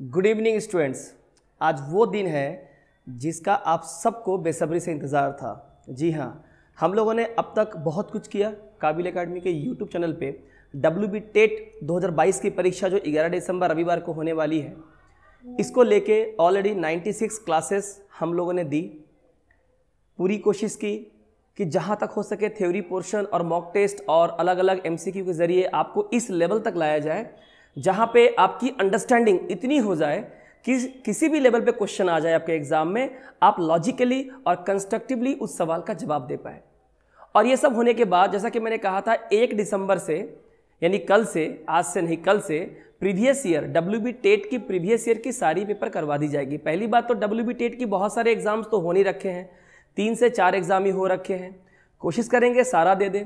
Good evening students आज वो दिन है जिसका आप सबको बेसब्री से इंतज़ार था। जी हाँ हम लोगों ने अब तक बहुत कुछ किया काबिल अकाडमी के यूट्यूब चैनल पे। डब्ल्यू बी टेट 2022 की परीक्षा जो 11 दिसंबर रविवार को होने वाली है, इसको लेके ऑलरेडी 96 क्लासेस हम लोगों ने दी। पूरी कोशिश की कि जहाँ तक हो सके थ्योरी पोर्शन और मॉक टेस्ट और अलग अलग एम के ज़रिए आपको इस लेवल तक लाया जाए जहाँ पे आपकी अंडरस्टैंडिंग इतनी हो जाए कि किसी भी लेवल पे क्वेश्चन आ जाए आपके एग्ज़ाम में, आप लॉजिकली और कंस्ट्रक्टिवली उस सवाल का जवाब दे पाए। और ये सब होने के बाद, जैसा कि मैंने कहा था, एक दिसंबर से, यानी कल से, आज से नहीं, कल से previous year W B TET की प्रीवियस ईयर की सारी पेपर करवा दी जाएगी। पहली बात तो डब्ल्यू बी टेट की बहुत सारे एग्ज़ाम्स तो हो नहीं रखे हैं। तीन से चार एग्ज़ाम ही हो रखे हैं। कोशिश करेंगे, सारा दे दें।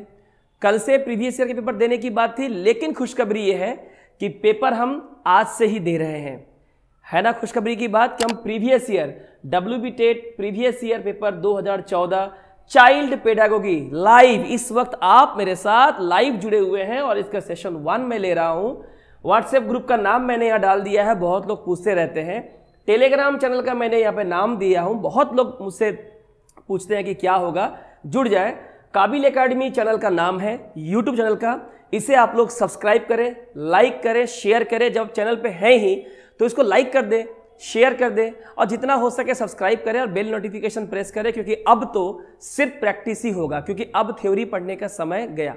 कल से प्रीवियस ईयर के पेपर देने की बात थी, लेकिन खुशखबरी ये है कि पेपर हम आज से ही दे रहे हैं। है ना खुशखबरी की बात कि हम previous year W B TET previous year paper 2014 child pedagogy live इस वक्त आप मेरे साथ लाइव जुड़े हुए हैं और इसका सेशन वन में ले रहा हूँ। व्हाट्सएप ग्रुप का नाम मैंने यहाँ डाल दिया है, बहुत लोग पूछते रहते हैं। टेलीग्राम चैनल का मैंने यहाँ पे नाम दिया हूँ, बहुत लोग मुझसे पूछते हैं कि क्या होगा, जुड़ जाए। काबिल एकेडमी चैनल का नाम है यूट्यूब चैनल का। इसे आप लोग सब्सक्राइब करें, लाइक करें, शेयर करें। जब चैनल पे हैं ही तो इसको लाइक कर दें, शेयर कर दें और जितना हो सके सब्सक्राइब करें और बेल नोटिफिकेशन प्रेस करें, क्योंकि अब तो सिर्फ़ प्रैक्टिस ही होगा, क्योंकि अब थ्योरी पढ़ने का समय गया।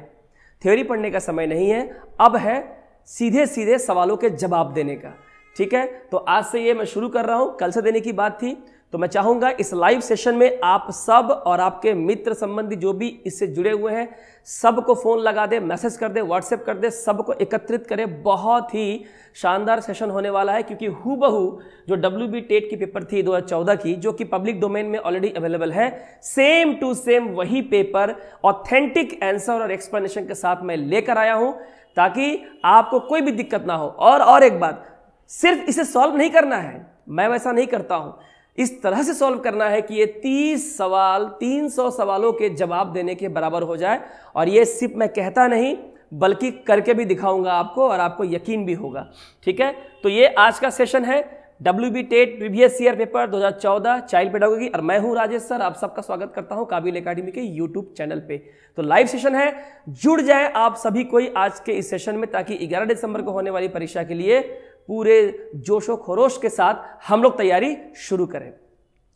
थ्योरी पढ़ने का समय नहीं है, अब है सीधे सीधे सवालों के जवाब देने का। ठीक है? तो आज से ये मैं शुरू कर रहा हूँ। कल से देने की बात थी। तो मैं चाहूँगा इस लाइव सेशन में आप सब और आपके मित्र संबंधी जो भी इससे जुड़े हुए हैं, सबको फ़ोन लगा दे मैसेज कर दे व्हाट्सएप कर दे, सबको एकत्रित करें। बहुत ही शानदार सेशन होने वाला है क्योंकि हु बहू जो डब्ल्यू बी टेट की पेपर थी 2014 की, जो कि पब्लिक डोमेन में ऑलरेडी अवेलेबल है सेम टू सेम वही पेपर ऑथेंटिक आंसर और एक्सप्लेनेशन के साथ मैं लेकर आया हूँ ताकि आपको कोई भी दिक्कत ना हो। और और एक बात, सिर्फ़ इसे सॉल्व नहीं करना है, मैं वैसा नहीं करता हूँ। इस तरह से सॉल्व करना है कि ये 30 सवाल 300 सवालों के जवाब देने के बराबर हो जाए। और ये सिर्फ़ मैं कहता नहीं, बल्कि करके भी दिखाऊँगा आपको और आपको यकीन भी होगा। ठीक है? तो ये आज का सेशन है। W B TET previous year paper 2014 child pedagogy और मैं हूँ राजेश सर। आप सबका स्वागत करता हूँ काबिल एकेडमी के यूट्यूब चैनल पे। तो लाइव सेशन है। जुड़ जाए आप सभी कोई आज के इस सेशन में, ताकि 11 दिसंबर को होने वाली परीक्षा के लिए पूरे जोशो खरोश के साथ हम लोग तैयारी शुरू करें।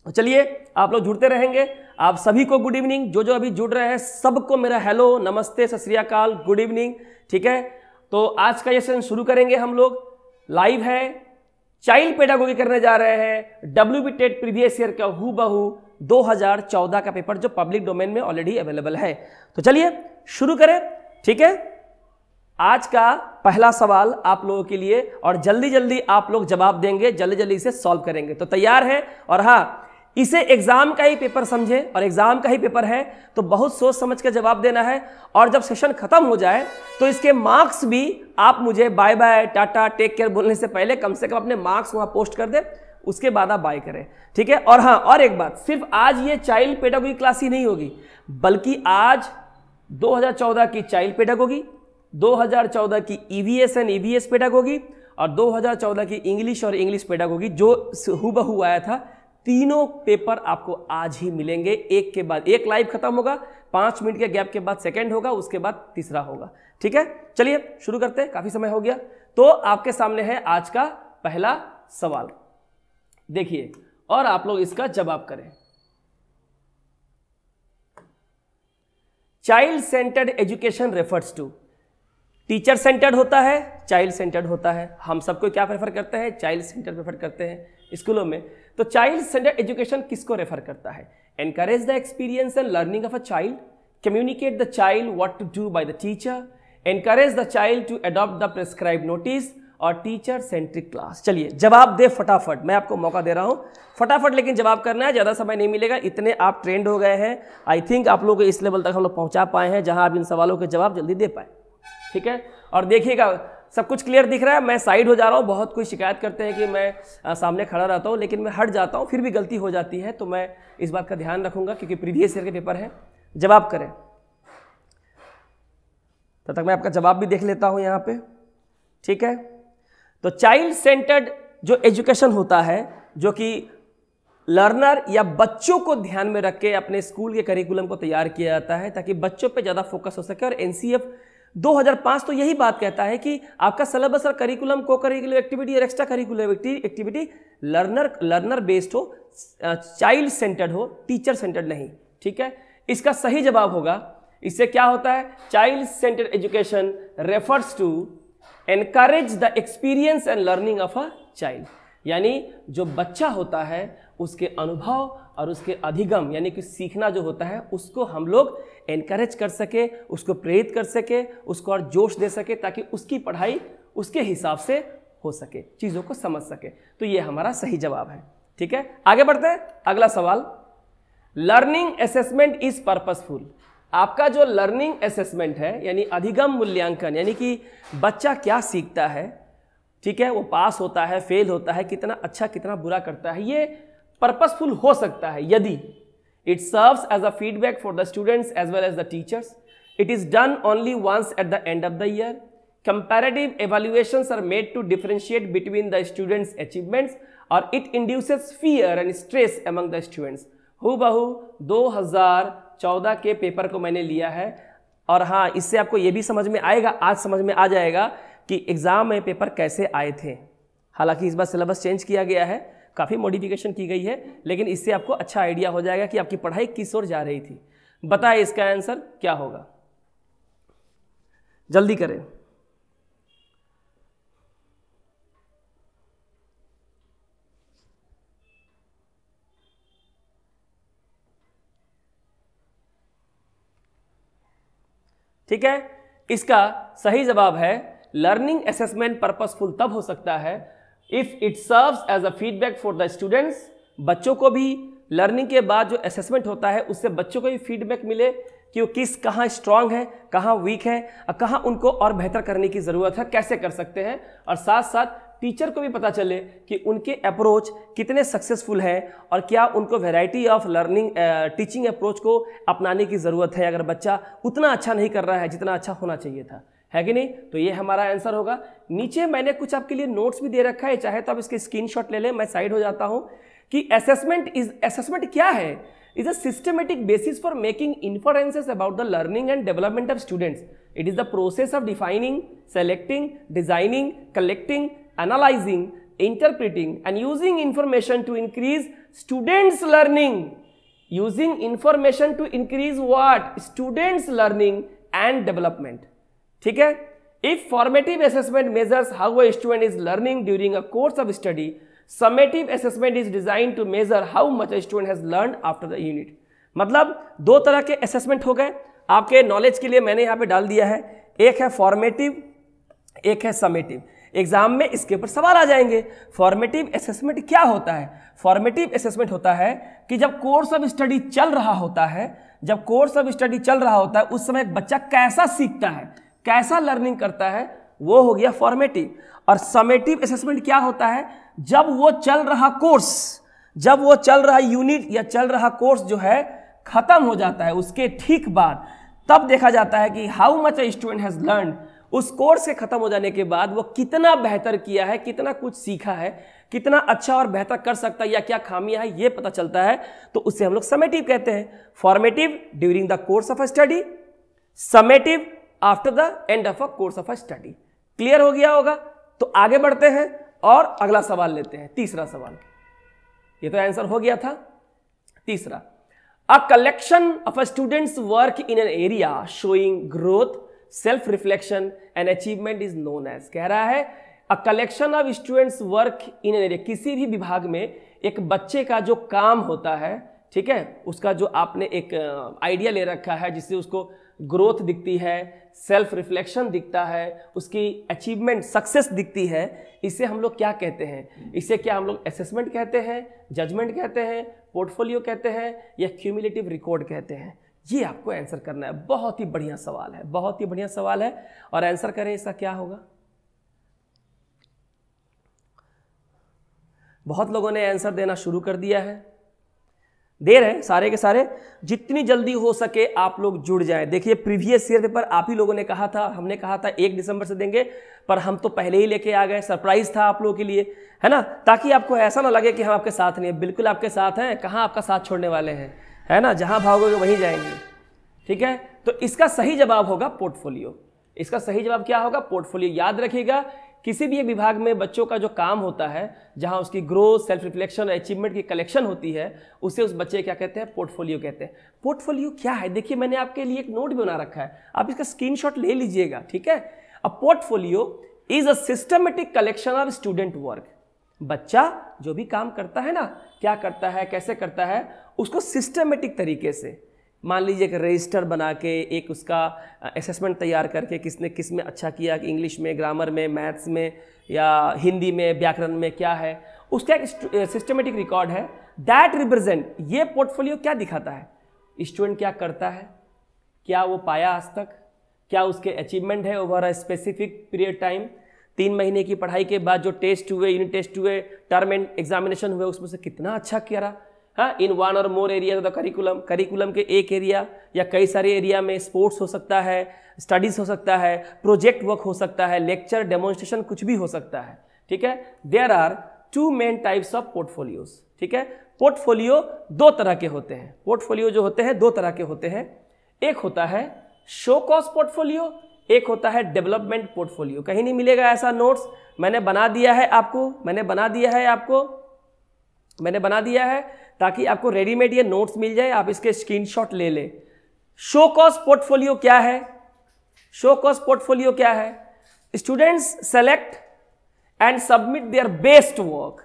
तो चलिए, आप लोग जुड़ते रहेंगे। आप सभी को गुड इवनिंग जो जो अभी जुड़ रहे हैं, सबको मेरा हेलो नमस्ते, सत श्रीकाल गुड इवनिंग ठीक है? तो आज का ये सेशन शुरू करेंगे हम लोग। लाइव है चाइल्ड पेडागोगी करने जा रहे हैं। W B TET previous year का हु बहू 2014 का पेपर जो पब्लिक डोमेन में ऑलरेडी अवेलेबल है। तो चलिए, शुरू करें। ठीक है? आज का पहला सवाल आप लोगों के लिए और जल्दी जल्दी आप लोग जवाब देंगे, जल्दी जल्दी इसे सॉल्व करेंगे। तो तैयार है? और हाँ इसे एग्ज़ाम का ही पेपर समझे। और एग्ज़ाम का ही पेपर है तो बहुत सोच समझ कर जवाब देना है। और जब सेशन खत्म हो जाए तो इसके मार्क्स भी आप मुझे bye bye tata take care बोलने से पहले कम से कम अपने मार्क्स वहाँ पोस्ट कर दे। उसके बाद आप बाय करें। ठीक है? और हाँ और एक बात, सिर्फ़ आज ये चाइल्ड पेडागोगी क्लास ही नहीं होगी, बल्कि आज 2014 की चाइल्ड पेडागोगी 2014 की ईवीएस एंड ईवीएस पेडागोगी और 2014 की इंग्लिश और इंग्लिश पेडागोगी जो हुबहू आया था, तीनों पेपर आपको आज ही मिलेंगे। एक के बाद एक लाइव खत्म होगा, पाँच मिनट के गैप के बाद सेकंड होगा, उसके बाद तीसरा होगा। ठीक है? चलिए, शुरू करते हैं। काफ़ी समय हो गया। तो आपके सामने है आज का पहला सवाल। देखिए, और आप लोग इसका जवाब करें। Child centred education refers to teacher centred होता है, चाइल्ड सेंटर्ड होता है। हम सबको क्या प्रेफर करते हैं? चाइल्ड सेंटर प्रेफर करते हैं स्कूलों में। तो चाइल्ड सेंटर्ड एजुकेशन किसको रेफर करता है? Encourage the experience and learning of a child communicate the child what to do by the teacher encourage the child to adopt the prescribe notice और teacher centric class चलिए, जवाब दे फटाफट। मैं आपको मौका दे रहा हूँ। फटाफट, लेकिन जवाब करना है, ज़्यादा समय नहीं मिलेगा। इतने आप ट्रेंड हो गए हैं। आई थिंक आप लोग इस लेवल तक हम लोग पहुँचा पाए हैं, जहाँ आप इन सवालों के जवाब जल्दी दे पाए। ठीक है? और देखिएगा सब कुछ क्लियर दिख रहा है। मैं साइड हो जा रहा हूँ। बहुत कोई शिकायत करते हैं कि मैं आ, सामने खड़ा रहता हूँ लेकिन मैं हट जाता हूँ फिर भी गलती हो जाती है तो मैं इस बात का ध्यान रखूँगा क्योंकि प्रीवियस ईयर के पेपर है। जवाब करें। तब तक मैं आपका जवाब भी देख लेता हूँ यहाँ पे। ठीक है? तो चाइल्ड सेंटर्ड जो एजुकेशन होता है जो कि लर्नर या बच्चों को ध्यान में रख के अपने स्कूल के करिकुलम को तैयार किया जाता है ताकि बच्चों पे ज़्यादा फोकस हो सके और एनसीएफ 2005 तो यही बात कहता है कि आपका सिलेबस और करिकुलम को करिकुलर एक्टिविटी और extra curricular activity learner learner based हो चाइल्ड सेंटर्ड हो टीचर सेंटर्ड नहीं, ठीक है? इसका सही जवाब होगा। इससे क्या होता है? Child centred education refers to encourage the experience and learning of a child यानी जो बच्चा होता है, उसके अनुभव और उसके अधिगम, यानी कि सीखना जो होता है, उसको हम लोग एनकरेज कर सके, उसको प्रेरित कर सके, उसको और जोश दे सके ताकि उसकी पढ़ाई उसके हिसाब से हो सके, चीज़ों को समझ सके। तो ये हमारा सही जवाब है। ठीक है? आगे बढ़ते हैं। अगला सवाल। लर्निंग असेसमेंट इज़ पर्पसफुल आपका जो लर्निंग असेसमेंट है, यानी अधिगम मूल्यांकन, यानी कि बच्चा क्या सीखता है ठीक है, वो पास होता है, फेल होता है, कितना अच्छा कितना बुरा करता है, ये पर्पसफुल हो सकता है। यदि it serves as a feedback for the students as well as the teachers it is done only once at the end of the year comparative evaluations are made to differentiate between the students achievements or it induces fear and stress among the students. हु बहु 2014 के paper को मैंने लिया है और हाँ इससे आपको ये भी समझ में आएगा, आज समझ में आ जाएगा कि एग्ज़ाम में पेपर कैसे आए थे। हालाँकि इस बार सिलेबस चेंज किया गया है, काफ़ी मॉडिफिकेशन की गई है, लेकिन इससे आपको अच्छा आइडिया हो जाएगा कि आपकी पढ़ाई किस ओर जा रही थी। बताए इसका आंसर क्या होगा? जल्दी करें। ठीक है? इसका सही जवाब है लर्निंग असेसमेंट पर्पसफुल तब हो सकता है if it serves as a feedback for the students, बच्चों को भी। लर्निंग के बाद जो असेसमेंट होता है, उससे बच्चों को भी फीडबैक मिले कि वो किस, कहाँ स्ट्रांग है, कहाँ वीक है, और कहाँ उनको और बेहतर करने की ज़रूरत है, कैसे कर सकते हैं। और साथ साथ टीचर को भी पता चले कि उनके अप्रोच कितने सक्सेसफुल हैं और क्या उनको variety of learning teaching approach को अपनाने की ज़रूरत है। अगर बच्चा उतना अच्छा नहीं कर रहा है जितना अच्छा होना चाहिए था। है कि नहीं? तो ये हमारा आंसर होगा। नीचे मैंने कुछ आपके लिए नोट्स भी दे रखा है, चाहे तो आप इसके स्क्रीन शॉट ले लें, मैं साइड हो जाता हूँ कि असेसमेंट इज़ असेसमेंट क्या है? Is a systematic basis for making influences about the learning and development of students it is the process of defining selecting designing collecting analysing interpreting and using information to increase students learning using information to increase what students learning and development ठीक है? If formative assessment measures how a student is learning during a course of study, summative assessment is designed to measure how much a student has learned after the unit. मतलब दो तरह के assessment हो गए। आपके knowledge के लिए मैंने यहाँ पे डाल दिया है। एक है फॉर्मेटिव एक है समेटिव एग्ज़ाम में इसके ऊपर सवाल आ जाएँगे। फॉर्मेटिव असेसमेंट क्या होता है? फॉर्मेटिव असेसमेंट होता है कि जब कोर्स ऑफ़ स्टडी चल रहा होता है जब कोर्स ऑफ़ स्टडी चल रहा होता है उस समय बच्चा कैसा सीखता है? कैसा लर्निंग करता है, वो हो गया फॉर्मेटिव और समेटिव असेसमेंट क्या होता है? जब वो चल रहा कोर्स जब वो चल रहा यूनिट या चल रहा कोर्स जो है, खत्म हो जाता है, उसके ठीक बाद, तब देखा जाता है कि how much a student has learn उस कोर्स के खत्म हो जाने के बाद वो कितना बेहतर किया है, कितना कुछ सीखा है, कितना अच्छा और बेहतर कर सकता है या क्या खामियाँ है, ये पता चलता है। तो उससे हम लोग समेटिव कहते हैं। Formative during the course of study summative after the end of a course of a study clear हो गया होगा? तो आगे बढ़ते हैं और अगला सवाल लेते हैं, तीसरा सवाल। ये तो आंसर हो गया था। तीसरा a collection of a students work in an area showing growth self reflection and achievement is known as कह रहा है a collection of students work in an area किसी भी विभाग में एक बच्चे का जो काम होता है ठीक है? उसका जो आपने एक आइडिया ले रखा है, जिससे उसको ग्रोथ दिखती है सेल्फ रिफ्लेक्शन दिखता है, उसकी अचीवमेंट सक्सेस दिखती है, इसे हम लोग क्या कहते हैं? इसे क्या हम लोग असेसमेंट कहते हैं? जजमेंट कहते हैं? पोर्टफोलियो कहते हैं? या क्यूमुलेटिव रिकॉर्ड कहते हैं? ये आपको आंसर करना है। बहुत ही बढ़िया सवाल है, बहुत ही बढ़िया सवाल है। और आंसर करें, इसका क्या होगा? बहुत लोगों ने आंसर देना शुरू कर दिया है। देर है, सारे के सारे। जितनी जल्दी हो सके आप लोग जुड़ जाएँ। देखिए प्रीवियस ईयर पेपर आप ही लोगों ने कहा था, हमने कहा था एक दिसंबर से देंगे, पर हम तो पहले ही लेके आ गए सरप्राइज़ था आप लोगों के लिए, है ना? ताकि आपको ऐसा ना लगे कि हम आपके साथ नहीं बिल्कुल आपके साथ हैं, कहाँ आपका साथ छोड़ने वाले हैं, है ना? जहाँ भागोगे वहीं जाएँगे, ठीक है? तो इसका सही जवाब होगा पोर्टफोलियो इसका सही जवाब क्या होगा? पोर्टफोलियो याद रखिएगा किसी भी विभाग में बच्चों का जो काम होता है, जहाँ उसकी ग्रोथ सेल्फ रिफ्लेक्शन अचीवमेंट की कलेक्शन होती है, उसे उस बच्चे क्या कहते हैं? पोर्टफोलियो कहते हैं। पोर्टफोलियो क्या है? देखिए, मैंने आपके लिए एक नोट भी बना रखा है। आप इसका स्क्रीनशॉट ले लीजिएगा, ठीक है? अब portfolio is a systematic collection of student work बच्चा जो भी काम करता है ना, क्या करता है, कैसे करता है, उसको सिस्टमेटिक तरीके से मान लीजिए कि रजिस्टर बना के एक उसका असेसमेंट तैयार करके किसने किसमें अच्छा किया, कि इंग्लिश में ग्रामर में मैथ्स में, या हिंदी में, व्याकरण में क्या है, उसका एक सिस्टमेटिक रिकॉर्ड है दैट रिप्रेजेंट ये पोर्टफोलियो क्या दिखाता है? स्टूडेंट क्या करता है? क्या वो पाया आज तक? क्या उसके अचीवमेंट है over a specific period time तीन महीने की पढ़ाई के बाद जो टेस्ट हुए यूनिट टेस्ट हुए टर्म एंड एग्जामिनेशन हुए, उसमें से कितना अच्छा किया रहा? हाँ इन वन और more area the curriculum curriculum के एक एरिया या कई सारे एरिया में स्पोर्ट्स हो सकता है स्टडीज़ हो सकता है प्रोजेक्ट वर्क हो सकता है लेक्चर डेमोन्स्ट्रेशन कुछ भी हो सकता है, ठीक है? There are two main types of portfolios ठीक है? पोर्टफोलियो दो तरह के होते हैं। पोर्टफोलियो जो होते हैं, दो तरह के होते हैं। एक होता है शो कॉस्ट पोर्टफोलियो एक होता है डेवलपमेंट पोर्टफोलियो कहीं नहीं मिलेगा ऐसा नोट्स मैंने बना दिया है आपको, मैंने बना दिया है आपको, मैंने बना दिया है। ताकि आपको रेडीमेड ये नोट्स मिल जाए, आप इसके स्क्रीनशॉट ले लें। शो कॉस्ट पोर्टफोलियो क्या है? शो कॉस्ट पोर्टफोलियो क्या है? Students select and submit their best work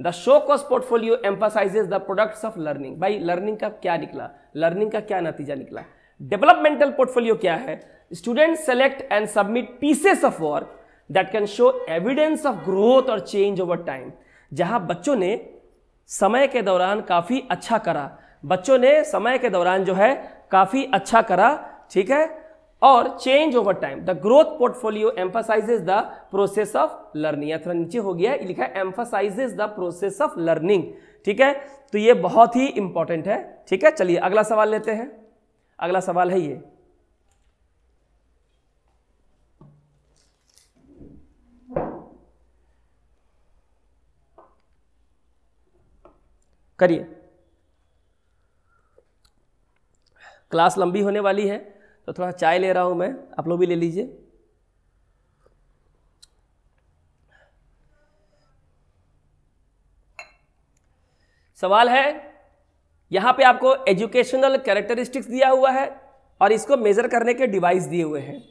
the showcase portfolio emphasises the products of learning भाई लर्निंग का क्या निकला? लर्निंग का क्या नतीजा निकला? डेवलपमेंटल पोर्टफोलियो क्या है? Student select and submit pieces of work that can show evidence of growth और चेंज ओवर टाइम जहाँ बच्चों ने समय के दौरान काफ़ी अच्छा करा। बच्चों ने समय के दौरान जो है, काफ़ी अच्छा करा, ठीक है? और change over time the growth portfolio emphasises the process of learning या थोड़ा नीचे हो गया लिखा है emphasises the process of learning ठीक है? तो ये बहुत ही इंपॉर्टेंट है। ठीक है? चलिए, अगला सवाल लेते हैं। अगला सवाल है ये। करिए। क्लास लंबी होने वाली है तो थोड़ा चाय ले रहा हूँ मैं, आप लोग भी ले लीजिए। सवाल है, यहाँ पे आपको एजुकेशनल कैरेक्टरिस्टिक्स दिया हुआ है और इसको मेजर करने के डिवाइस दिए हुए हैं।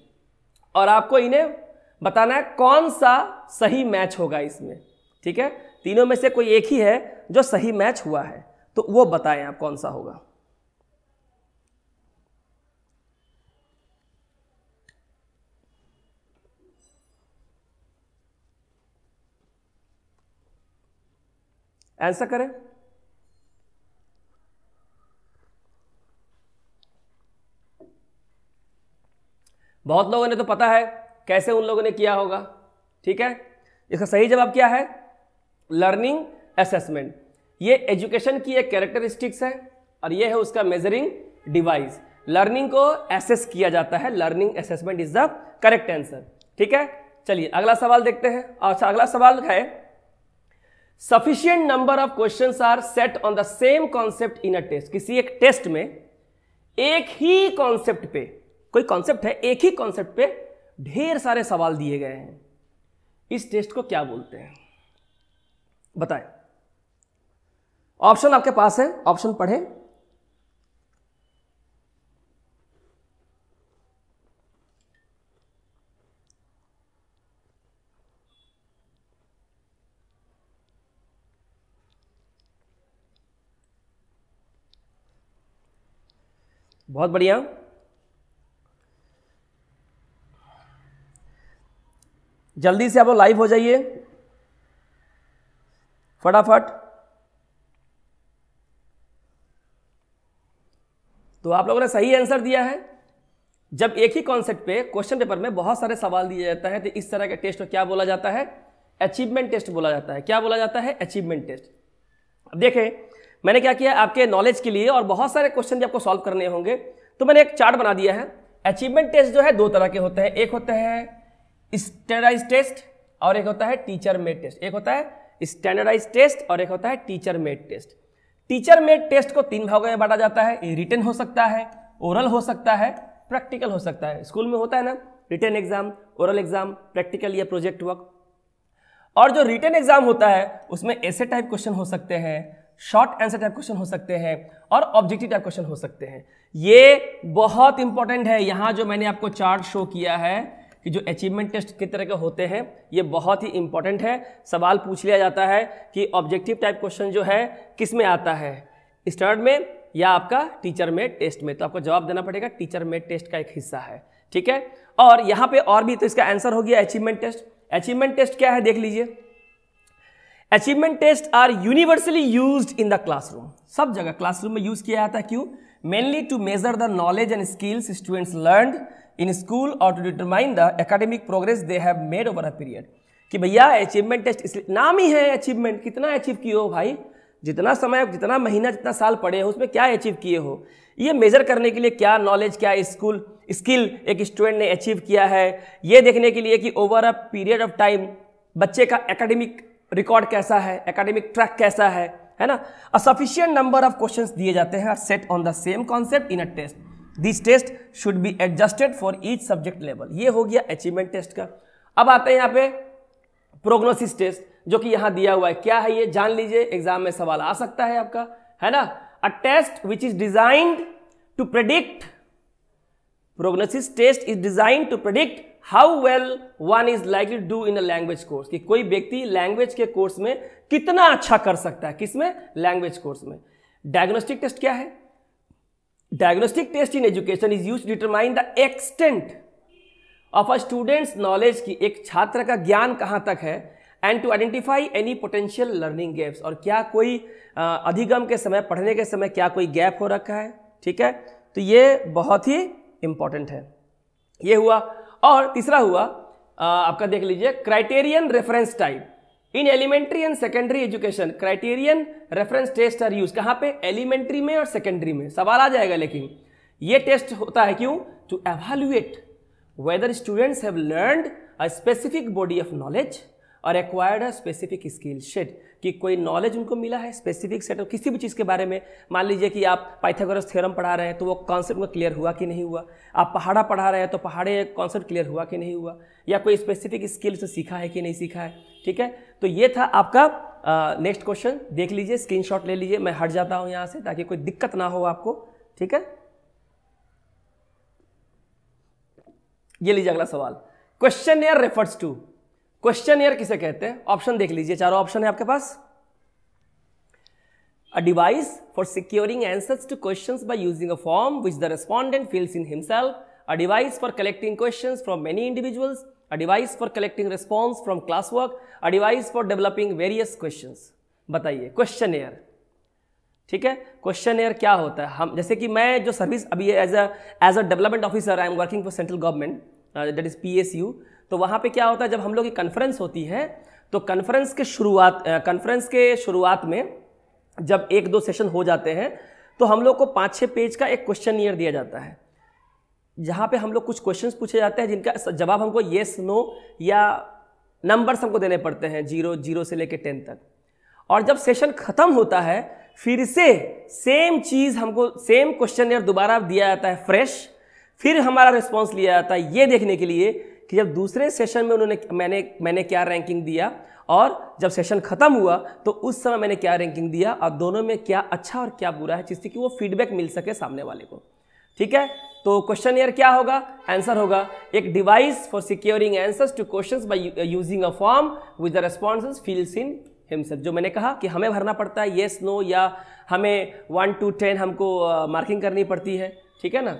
और आपको इन्हें बताना है कौन सा सही मैच होगा इसमें, ठीक है? तीनों में से कोई एक ही है जो सही मैच हुआ है तो वो बताएँ आप कौन सा होगा। आंसर करें। बहुत लोगों ने तो पता है कैसे उन लोगों ने किया होगा, ठीक है? इसका सही जवाब क्या है? लर्निंग असेसमेंट ये एजुकेशन की एक कैरेक्टरिस्टिक्स है और ये है उसका मेजरिंग डिवाइस लर्निंग को एसेस किया जाता है. Learning assessment is the correct answer ठीक है? चलिए, अगला सवाल देखते हैं। अच्छा अगला सवाल है sufficient number of question are set on the same concept in a test किसी एक टेस्ट में एक ही कॉन्सेप्ट पे, कोई कॉन्सेप्ट है, एक ही कॉन्सेप्ट पे ढेर सारे सवाल दिए गए हैं। इस टेस्ट को क्या बोलते हैं? बताएँ। ऑप्शन आपके पास है, ऑप्शन पढ़े। बहुत बढ़िया। जल्दी से आप लाइव हो जाइए। फटाफट। तो आप लोगों ने सही आंसर दिया है। जब एक ही कॉन्सेप्ट पे क्वेश्चन पेपर में बहुत सारे सवाल दिए जाता है तो इस तरह के टेस्ट को क्या बोला जाता है? अचीवमेंट टेस्ट बोला जाता है। क्या बोला जाता है? अचीवमेंट टेस्ट अब देखें, मैंने क्या किया? आपके नॉलेज के लिए और बहुत सारे क्वेश्चन आपको सॉल्व करने होंगे। तो मैंने एक चार्ट बना दिया है। अचीवमेंट टेस्ट जो है, दो तरह के होते हैं। एक होता है स्टैंडर्डाइज टेस्ट और एक होता है टीचर मेड टेस्ट एक होता है स्टैंडर्डाइज टेस्ट और एक होता है teacher made test teacher made test को तीन भागों में बांटा जाता है। रिटर्न हो सकता है, ओरल हो सकता है, प्रैक्टिकल हो सकता है। स्कूल में होता है ना, written exam, oral exam, practical या प्रोजेक्ट वर्क। और जो रिटर्न एग्ज़ाम होता है, उसमें ऐसे टाइप क्वेश्चन हो सकते हैं, शॉर्ट आंसर टाइप क्वेश्चन हो सकते हैं और ऑब्जेक्टिव टाइप क्वेश्चन हो सकते हैं। ये बहुत इंपॉर्टेंट है। यहाँ जो मैंने आपको चार्ट शो किया है कि जो अचीवमेंट टेस्ट किस तरह के होते हैं, ये बहुत ही इंपॉर्टेंट है। सवाल पूछ लिया जाता है कि ऑब्जेक्टिव टाइप क्वेश्चन जो है, किसमें आता है? स्टैंडर्ड में या आपका टीचर में टेस्ट में? तो आपको जवाब देना पड़ेगा टीचर में टेस्ट का एक हिस्सा है। ठीक है? और यहाँ पे और भी तो इसका आंसर हो गया अचीवमेंट टेस्ट अचीवमेंट टेस्ट क्या है, देख लीजिए। Achievement test are universally use in the classroom सब जगह क्लासरूम में यूज़ किया जाता है। क्यों? Mainly to measure the knowledge and skills students learn in school और to determine the academic progress they have made over a period कि भैया अचीवमेंट टेस्ट इसलिए, नाम ही है अचीवमेंट कितना अचीव किए हो भाई? जितना समय, जितना महीना, जितना साल पढ़े हो, उसमें क्या अचीव किए हो? ये मेजर करने के लिए क्या नॉलेज क्या स्कूल स्किल एक स्टूडेंट ने अचीव किया है? ये देखने के लिए कि over a period of time बच्चे का एकेडमिक रिकॉर्ड कैसा है? एकेडमिक ट्रैक कैसा है? है ना? A sufficient number of questions दिए जाते हैं set on the same concept in a test this test should be adjusted for each subject level ये हो गया अचीवमेंट टेस्ट का। अब आते हैं यहाँ पे प्रोग्नोसिस टेस्ट जो कि यहाँ दिया हुआ है। क्या है ये? जान लीजिए एग्ज़ाम में सवाल आ सकता है आपका, है ना? A test which is designed to predict prognosis test is design to predict how well one is likely do in a language course कि कोई व्यक्ति लैंग्वेज के कोर्स में कितना अच्छा कर सकता है, किसमें? लैंग्वेज कोर्स में। डायग्नोस्टिक टेस्ट क्या है? Diagnostic test in education is use determine the extent of a students knowledge की एक छात्र का ज्ञान कहाँ तक है and to identify any potential learning gaps और क्या कोई अधिगम के समय, पढ़ने के समय क्या कोई गैप हो रखा है, ठीक है? तो ये बहुत ही इंपॉर्टेंट है। ये हुआ और तीसरा हुआ आपका देख लीजिए criterion reference type in elementary and secondary education criterion reference test are use कहाँ पे? एलिमेंट्री में और सेकेंडरी में। सवाल आ जाएगा लेकिन, ये टेस्ट होता है क्यों? To evaluate whether students have learn a specific body of knowledge और acquired a specific skill shed कि कोई नॉलेज उनको मिला है स्पेसिफिक सेट ऑफ़ किसी भी चीज़ के बारे में? मान लीजिए कि आप पाइथागोरस थ्योरम पढ़ा रहे हैं तो वो कॉन्सेप्ट में क्लियर हुआ कि नहीं हुआ? आप पहाड़ा पढ़ा रहे हैं तो पहाड़े कॉन्सेप्ट क्लियर हुआ कि नहीं हुआ? या कोई स्पेसिफिक स्किल से सीखा है कि नहीं सीखा है? ठीक है? तो ये था आपका नेक्स्ट क्वेश्चन देख लीजिए स्क्रीनशॉट ले लीजिए, मैं हट जाता हूँ यहाँ से ताकि कोई दिक्कत ना हो आपको। ठीक है? ये लीजिए अगला सवाल. Questionnaire refers to questionnaire किसे कहते हैं? ऑप्शन देख लीजिए, चारों ऑप्शन है आपके पास। A device for securing answers to question by using a form which the respondent fills in himself a device for collecting question from many individuals a device for collecting response from class work a device for developing various question बताइए questionnaire ठीक है? Question year क्या होता है? हम, जैसे कि मैं जो सर्विस अभी as a as a development officer I am working for central government that is P S U तो वहाँ पे क्या होता है, जब हम लोग की कॉन्फ्रेंस होती है तो कॉन्फ्रेंस के शुरुआत कॉन्फ्रेंस के शुरुआत में जब एक दो सेशन हो जाते हैं तो हम लोग को पाँच छः पेज का एक क्वेश्चन ईयर दिया जाता है। जहाँ पे हम लोग कुछ क्वेश्चंस पूछे जाते हैं, जिनका जवाब हमको येस नो या नंबर्स हमको देने पड़ते हैं ज़ीरो ज़ीरो से लेकर टेन तक। और जब सेशन खत्म होता है, फिर से सेम चीज़ हमको सेम क्वेश्चन ईयर दोबारा दिया जाता है फ्रेश फिर हमारा रिस्पॉन्स लिया जाता है, ये देखने के लिए कि जब दूसरे सेशन में उन्होंने, मैंने मैंने क्या रैंकिंग दिया और जब सेशन खत्म हुआ तो उस समय मैंने क्या रैंकिंग दिया और दोनों में क्या अच्छा और क्या बुरा है जिससे कि वो फीडबैक मिल सके सामने वाले को। ठीक है? तो क्वेश्चन ईयर क्या होगा? आंसर होगा। एक device for securing answers to questions by using a form with the responses fills in himself जो मैंने कहा कि हमें भरना पड़ता है येस नो या हमें वन टू टेन हमको मार्किंग करनी पड़ती है। ठीक है ना?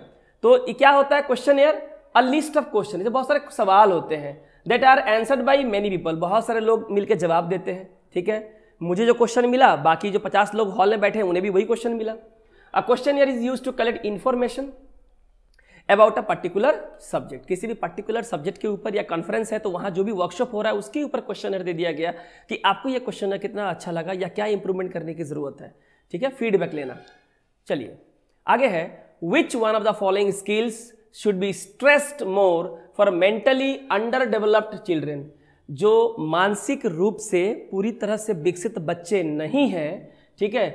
तो क्या होता है? Questionnaire a list of question बहुत सारे सवाल होते हैं that are answered by many people बहुत सारे लोग मिलकर जवाब देते हैं, ठीक है? मुझे जो क्वेश्चन मिला, बाकी जो पचास लोग हॉल में बैठे हैं, उन्हें भी वही क्वेश्चन मिला. A questionnaire is use to collect information about a particular subject किसी भी पर्टिकुलर सब्जेक्ट के ऊपर या कॉन्फ्रेंस है तो वहाँ जो भी वर्कशॉप हो रहा है, उसके ऊपर क्वेश्चन दे दिया गया कि आपको यह क्वेश्चन कितना अच्छा लगा या क्या इंप्रूवमेंट करने की ज़रूरत है, ठीक है? फीडबैक लेना. चलिए, आगे है. Which one of the following skills be stressed more for mentally under developed children जो मानसिक रूप से पूरी तरह से विकसित बच्चे नहीं हैं, ठीक है,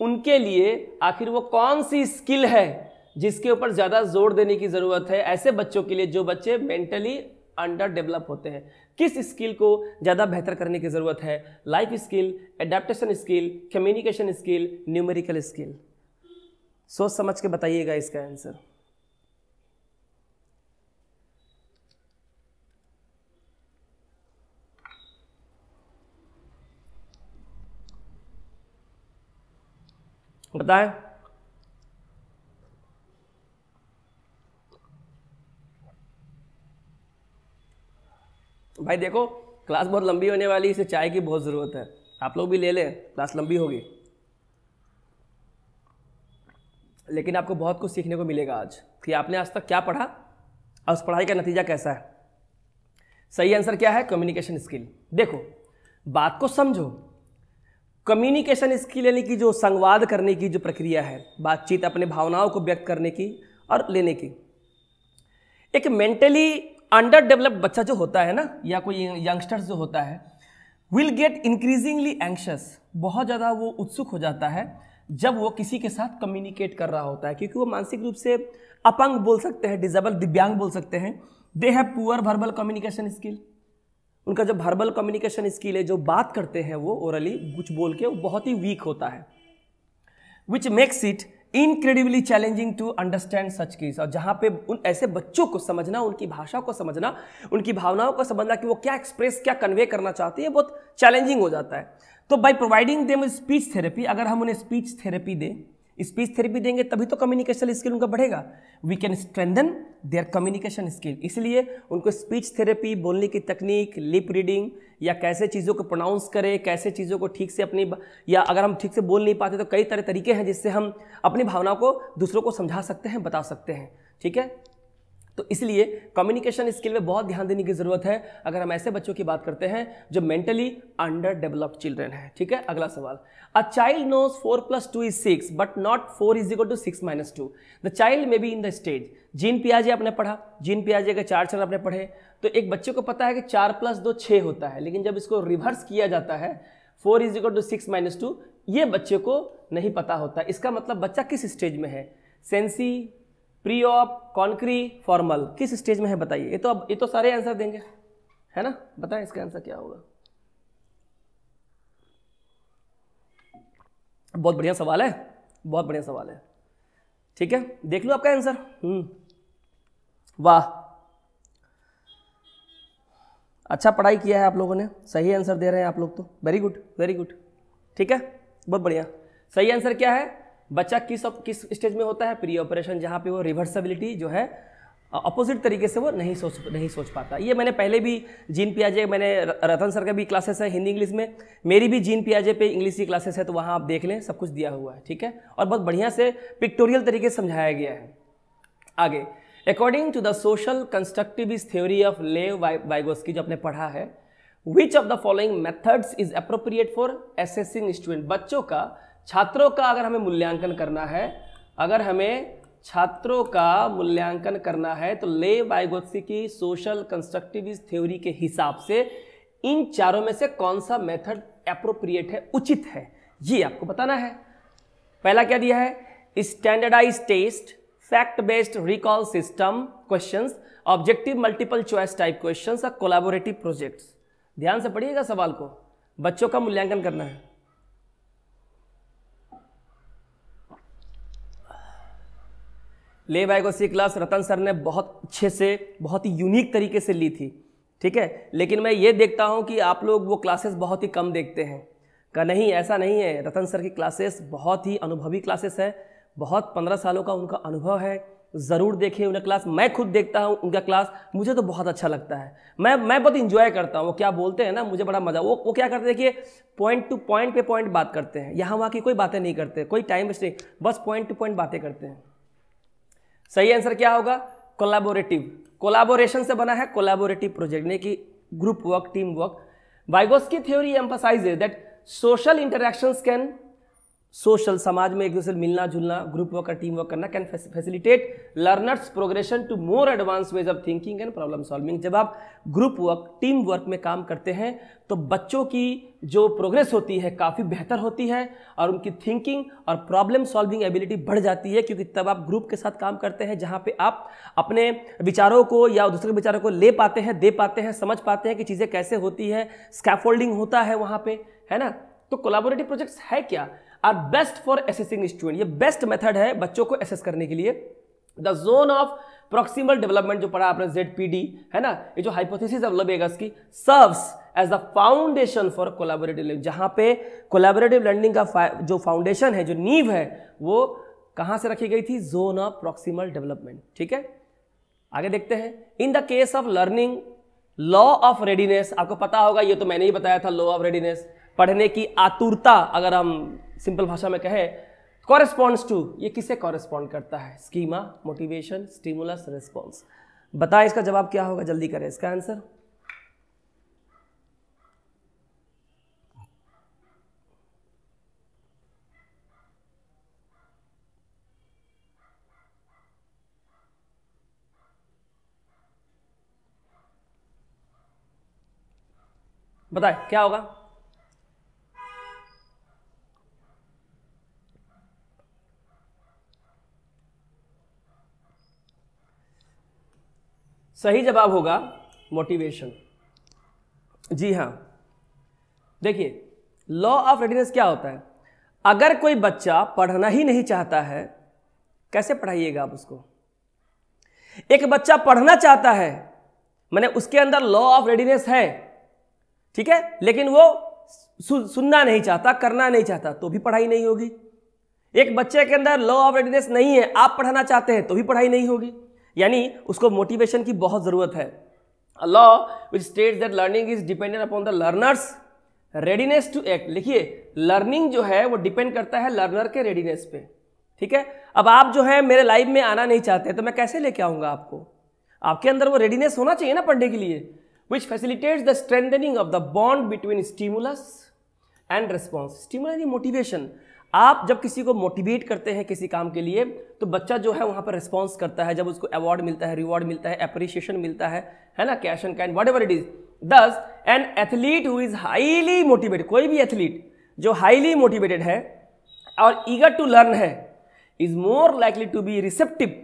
उनके लिए आखिर वो कौन सी स्किल है जिसके ऊपर ज़्यादा ज़ोर देने की ज़रूरत है? ऐसे बच्चों के लिए जो बच्चे मेंटली अंडर डेवलप होते हैं। किस स्किल को ज़्यादा बेहतर करने की ज़रूरत है? Life skill adaptation skill communication skill numerical skill सोच समझ के बताइएगा इसका आंसर बताएँ। भाई देखो, क्लास बहुत लंबी होने वाली, इसे चाय की बहुत ज़रूरत है। आप लोग भी ले लें, क्लास लंबी होगी। लेकिन आपको बहुत कुछ सीखने को मिलेगा आज, कि आपने आज तक क्या पढ़ा और उस पढ़ाई का नतीजा कैसा है। सही आंसर क्या है? कम्युनिकेशन स्किल देखो, बात को समझो कम्युनिकेशन स्किल यानी कि, जो संवाद करने की जो प्रक्रिया है, बातचीत अपने भावनाओं को व्यक्त करने की और लेने की। एक मेंटली अंडर डेवलप्ड बच्चा जो होता है ना, या कोई यंगस्टर्स जो होता है विल गेट इंक्रीजिंगली एंक्शस बहुत ज़्यादा वो उत्सुक हो जाता है जब वो किसी के साथ कम्युनिकेट कर रहा होता है, क्योंकि वो मानसिक रूप से अपंग बोल सकते हैं डिजेबल दिव्यांग बोल सकते हैं। They have poor verbal communication skill उनका जो वर्बल कम्युनिकेशन स्किल है, जो बात करते हैं वो ओरली कुछ बोल के वो बहुत ही वीक होता है। Which makes it incredibly challenging to understand such keys और जहाँ पे उन, ऐसे बच्चों को समझना, उनकी भाषा को समझना, उनकी भावनाओं को समझना कि वो क्या एक्सप्रेस क्या कन्वे करना चाहती है, बहुत चैलेंजिंग हो जाता है। तो by providing them speech therapy अगर हम उन्हें स्पीच थेरेपी दें स्पीच थेरेपी देंगे, तभी तो कम्युनिकेशन स्किल उनका बढ़ेगा। We can strengthen their communication skill इसलिए उनको स्पीच थेरेपी बोलने की तकनीक लिप रीडिंग या कैसे चीज़ों को प्रोनाउंस करें, कैसे चीज़ों को ठीक से अपनी या अगर हम ठीक से बोल नहीं पाते तो कई तरह तरीके हैं जिससे हम अपनी भावनाओं को दूसरों को समझा सकते हैं, बता सकते हैं। ठीक है? तो इसलिए कम्युनिकेशन स्किल में बहुत ध्यान देने की ज़रूरत है। अगर हम ऐसे बच्चों की बात करते हैं जो मेंटली अंडर डेवलप्ड चिल्ड्रन है, ठीक है? अगला सवाल। A child knows four plus two is six but not four is equal to six minus two the child may be in the stage Jean पियाजे आपने पढ़ा? जीन पियाजे के चार चरण आपने पढ़े। तो एक बच्चे को पता है कि चार प्लस दो छः होता है, लेकिन जब इसको रिवर्स किया जाता है four is equal to six minus two ये बच्चे को नहीं पता होता। इसका मतलब बच्चा किस स्टेज में है? Sensory pre op, concrete, formal, किस स्टेज में है बताइए? ये तो अब, ये तो सारे आंसर देंगे, है ना? बताएँ इसका आंसर क्या होगा? बहुत बढ़िया सवाल है, बहुत बढ़िया सवाल है। ठीक है, देख लो आपका आंसर। हम्म। वाह। अच्छा पढ़ाई किया है आप लोगों ने, सही आंसर दे रहे हैं आप लोग तो। वेरी गुड वेरी गुड ठीक है, बहुत बढ़िया। सही आंसर क्या है? बच्चा किस किस स्टेज में होता है? प्री ऑपरेशन जहाँ पे वो रिवर्सबिलिटी जो है अपोजिट तरीके से वो नहीं सोच नहीं सोच पाता। ये मैंने पहले भी जीन पियाजे मैंने रतन सर का भी क्लासेस है हिंदी इंग्लिश में। मेरी भी जीन पियाजे पे इंग्लिश की क्लासेस है तो वहाँ आप देख लें, सब कुछ दिया हुआ है, ठीक है? और बहुत बढ़िया से पिक्टोरियल तरीके से समझाया गया है। आगे according to the social constructivist theory of Lev Vygotsky जो आपने पढ़ा है which of the following methods is appropriate for assessing student बच्चों का छात्रों का अगर हमें मूल्यांकन करना है, अगर हमें छात्रों का मूल्यांकन करना है तो ले बाइगोत्सी की सोशल कंस्ट्रक्टिविस्ट थ्योरी के हिसाब से इन चारों में से कौन सा मेथड अप्रोप्रिएट है, उचित है? ये आपको बताना है। पहला क्या दिया है? Standardise test fact based recall system questions objective multiple choice type questions और कोलाबोरेटिव प्रोजेक्ट्स ध्यान से पढ़िएगा सवाल को। बच्चों का मूल्यांकन करना है। ले बाइगोसी क्लास, रतन सर ने बहुत अच्छे से, बहुत ही यूनिक तरीके से ली थी, ठीक है? लेकिन मैं ये देखता हूँ कि आप लोग वो क्लासेस बहुत ही कम देखते हैं। का नहीं, ऐसा नहीं है। रतन सर की क्लासेस बहुत ही अनुभवी क्लासेस है। बहुत पंद्रह सालों का उनका अनुभव है। ज़रूर देखिए उनका क्लास मैं खुद देखता हूँ उनका क्लास मुझे तो बहुत अच्छा लगता है। मैं मैं बहुत इंजॉय करता हूँ। वो क्या बोलते हैं ना, मुझे बड़ा मज़ा, वो वो क्या करते हैं कि पॉइंट टू पॉइंट पे पॉइंट बात करते हैं। यहाँ वहाँ की कोई बातें नहीं करते, कोई टाइम वेस्ट नहीं। बस पॉइंट टू पॉइंट बातें करते हैं। सही आंसर क्या होगा? कोलाबोरेटिव कोलाबोरेशन से बना है कोलाबोरेटिव प्रोजेक्ट यानी कि group work team work Vygotsky theory emphasises that social interactions can social समाज में एक दूसरे से मिलना जुलना ग्रुप वर्क टीम वर्क करना can facilitate learners progression to more advance ways of thinking and problem solving जब आप ग्रुप वर्क टीम वर्क में काम करते हैं तो बच्चों की जो प्रोग्रेस होती है काफ़ी बेहतर होती है और उनकी थिंकिंग और प्रॉब्लम सॉल्विंग एबिलिटी बढ़ जाती है क्योंकि तब आप ग्रुप के साथ काम करते हैं जहाँ पे आप अपने विचारों को या दूसरे विचारों को ले पाते हैं, दे पाते हैं, समझ पाते हैं कि चीज़ें कैसे होती है स्कैफोल्डिंग होता है वहाँ पे, है ना? तो कोलाबोरेटिव प्रोजेक्ट्स है क्या? Are best for assessing student ये बेस्ट मेथड है बच्चों को एसेस करने के लिए। The zone of proximal development जो पढ़ा आपने जेड है ना? ये जो हाइपोथेसिस लबेगस की serves as the foundation for collaborative learning जहाँ पे कोलाबोरेटिव लर्निंग का जो फाउंडेशन है, जो नींव है, वो कहाँ से रखी गई थी? जोन ऑफ़ प्रॉक्सिमल डेवलपमेंट ठीक है? आगे देखते हैं। In the case of learning law of readiness आपको पता होगा, ये तो मैंने ही बताया था लॉ ऑफ़ रेडीनेस पढ़ने की आतुरता, अगर हम सिंपल भाषा में कहें कॉरेस्पॉन्ड्स टू ये किसे कॉरेस्पॉन्ड करता है? स्कीमा मोटिवेशन स्टिमुलस रिस्पॉन्स बताएँ इसका जवाब क्या होगा? जल्दी करें इसका आंसर बताए, क्या होगा? सही जवाब होगा मोटिवेशन जी हाँ. देखिए लॉ ऑफ़ रेडीनेस क्या होता है? अगर कोई बच्चा पढ़ना ही नहीं चाहता है, कैसे पढ़ाइएगा आप उसको? एक बच्चा पढ़ना चाहता है, मैंने उसके अंदर लॉ ऑफ़ रेडीनेस है, ठीक है? लेकिन वो सुनना नहीं चाहता, करना नहीं चाहता तो भी पढ़ाई नहीं होगी। एक बच्चे के अंदर लॉ ऑफ़ रेडीनेस नहीं है, आप पढ़ाना चाहते हैं तो भी पढ़ाई नहीं होगी। यानी उसको मोटिवेशन की बहुत ज़रूरत है। Law which state that learning is dependent upon the learners readiness to act लिखिए लर्निंग जो है वो डिपेंड करता है लर्नर के रेडीनेस पे। ठीक है? अब आप जो है मेरे लाइफ में आना नहीं चाहते तो मैं कैसे लेके आऊँगा आपको? आपके अंदर वो रेडीनेस होना चाहिए ना पढ़ने के लिए। Which facilitates the strengthening of the bond between stimulus and response stimulus motivation आप जब किसी को मोटिवेट करते हैं किसी काम के लिए तो बच्चा जो है वहाँ पर रिस्पॉन्स करता है, जब उसको अवार्ड मिलता है रिवॉर्ड मिलता है अप्रिशिएशन मिलता है है ना cash and canned whatever it is thus an athlete who is highly motivated कोई भी एथलीट जो हाईली मोटिवेटेड है और ईगर टू लर्न है is more likely to be receptive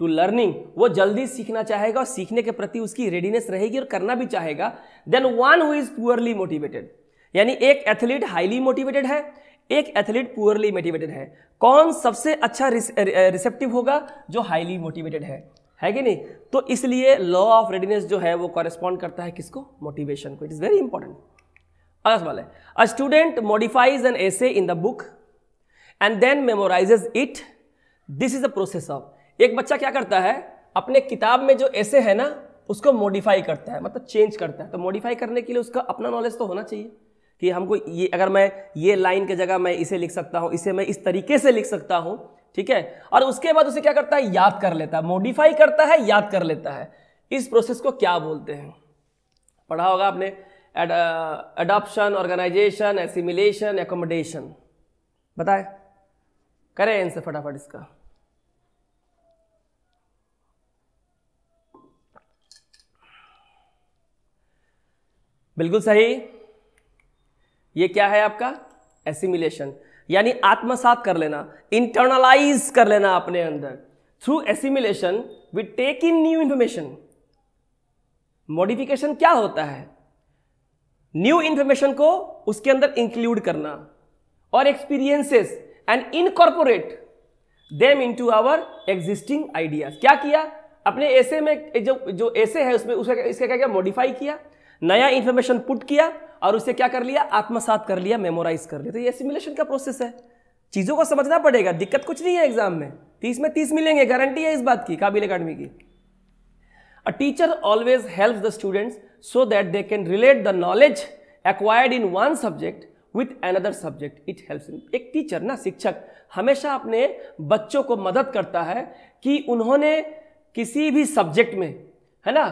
to learning वो जल्दी सीखना चाहेगा और सीखने के प्रति उसकी रेडीनेस रहेगी और करना भी चाहेगा. Then one who is poorly motivated यानी एक एथलीट हाईली मोटिवेटेड है एक एथलीट पुअरली मोटिवेटेड है। कौन सबसे अच्छा रिसेप्टिव होगा? जो हाईली मोटिवेटेड है। है कि नहीं? तो इसलिए लॉ ऑफ़ रेडीनेस जो है, वो कॉरेस्पॉन्ड करता है किसको? मोटिवेशन को। इट इज़ वेरी इंपॉर्टेंट अगला सवाल है। A student modifies an essay in the book and then memorizes it this is the process of एक बच्चा क्या करता है? अपने किताब में जो ऐसे है ना, उसको मॉडिफाई करता है। मतलब चेंज करता है। तो मॉडिफाई करने के लिए उसका अपना नॉलेज तो होना चाहिए। कि हमको ये, अगर मैं ये लाइन के जगह मैं इसे लिख सकता हूँ, इसे मैं इस तरीके से लिख सकता हूँ, ठीक है? और उसके बाद उसे क्या करता है? याद कर लेता है मॉडिफाई करता है, याद कर लेता है। इस प्रोसेस को क्या बोलते हैं? पढ़ा होगा आपने एडॉप्शन ऑर्गेनाइजेशन एसिमिलेशन एकोमोडेशन बताए। करें इनसे फटाफट इसका। बिल्कुल सही? ये क्या है आपका? एसिमिलेशन यानी आत्मसात कर लेना इंटरनलाइज कर लेना अपने अंदर. Through assimilation we take in new information modification क्या होता है? न्यू इंफॉर्मेशन को उसके अंदर इंक्लूड करना. और experiences and incorporate them into our existing ideas क्या किया? अपने ऐसे में, जो जो ऐसे है उसमें, उसका, इसका क्या किया? मॉडिफाई किया. नया इंफॉर्मेशन पुट किया. और उसे क्या कर लिया? आत्मसात कर लिया मेमोराइज कर लिया। तो ये सिमुलेशन का प्रोसेस है। चीज़ों को समझना पड़ेगा। दिक्कत कुछ नहीं है एग्ज़ाम में। तीस में तीस मिलेंगे गारंटी है इस बात की, काबिल अकाडमी की। A teacher always help the students so that they can relate the knowledge acquired in one subject with another subject it help एक टीचर ना, शिक्षक, हमेशा अपने बच्चों को मदद करता है कि उन्होंने किसी भी सब्जेक्ट में, है ना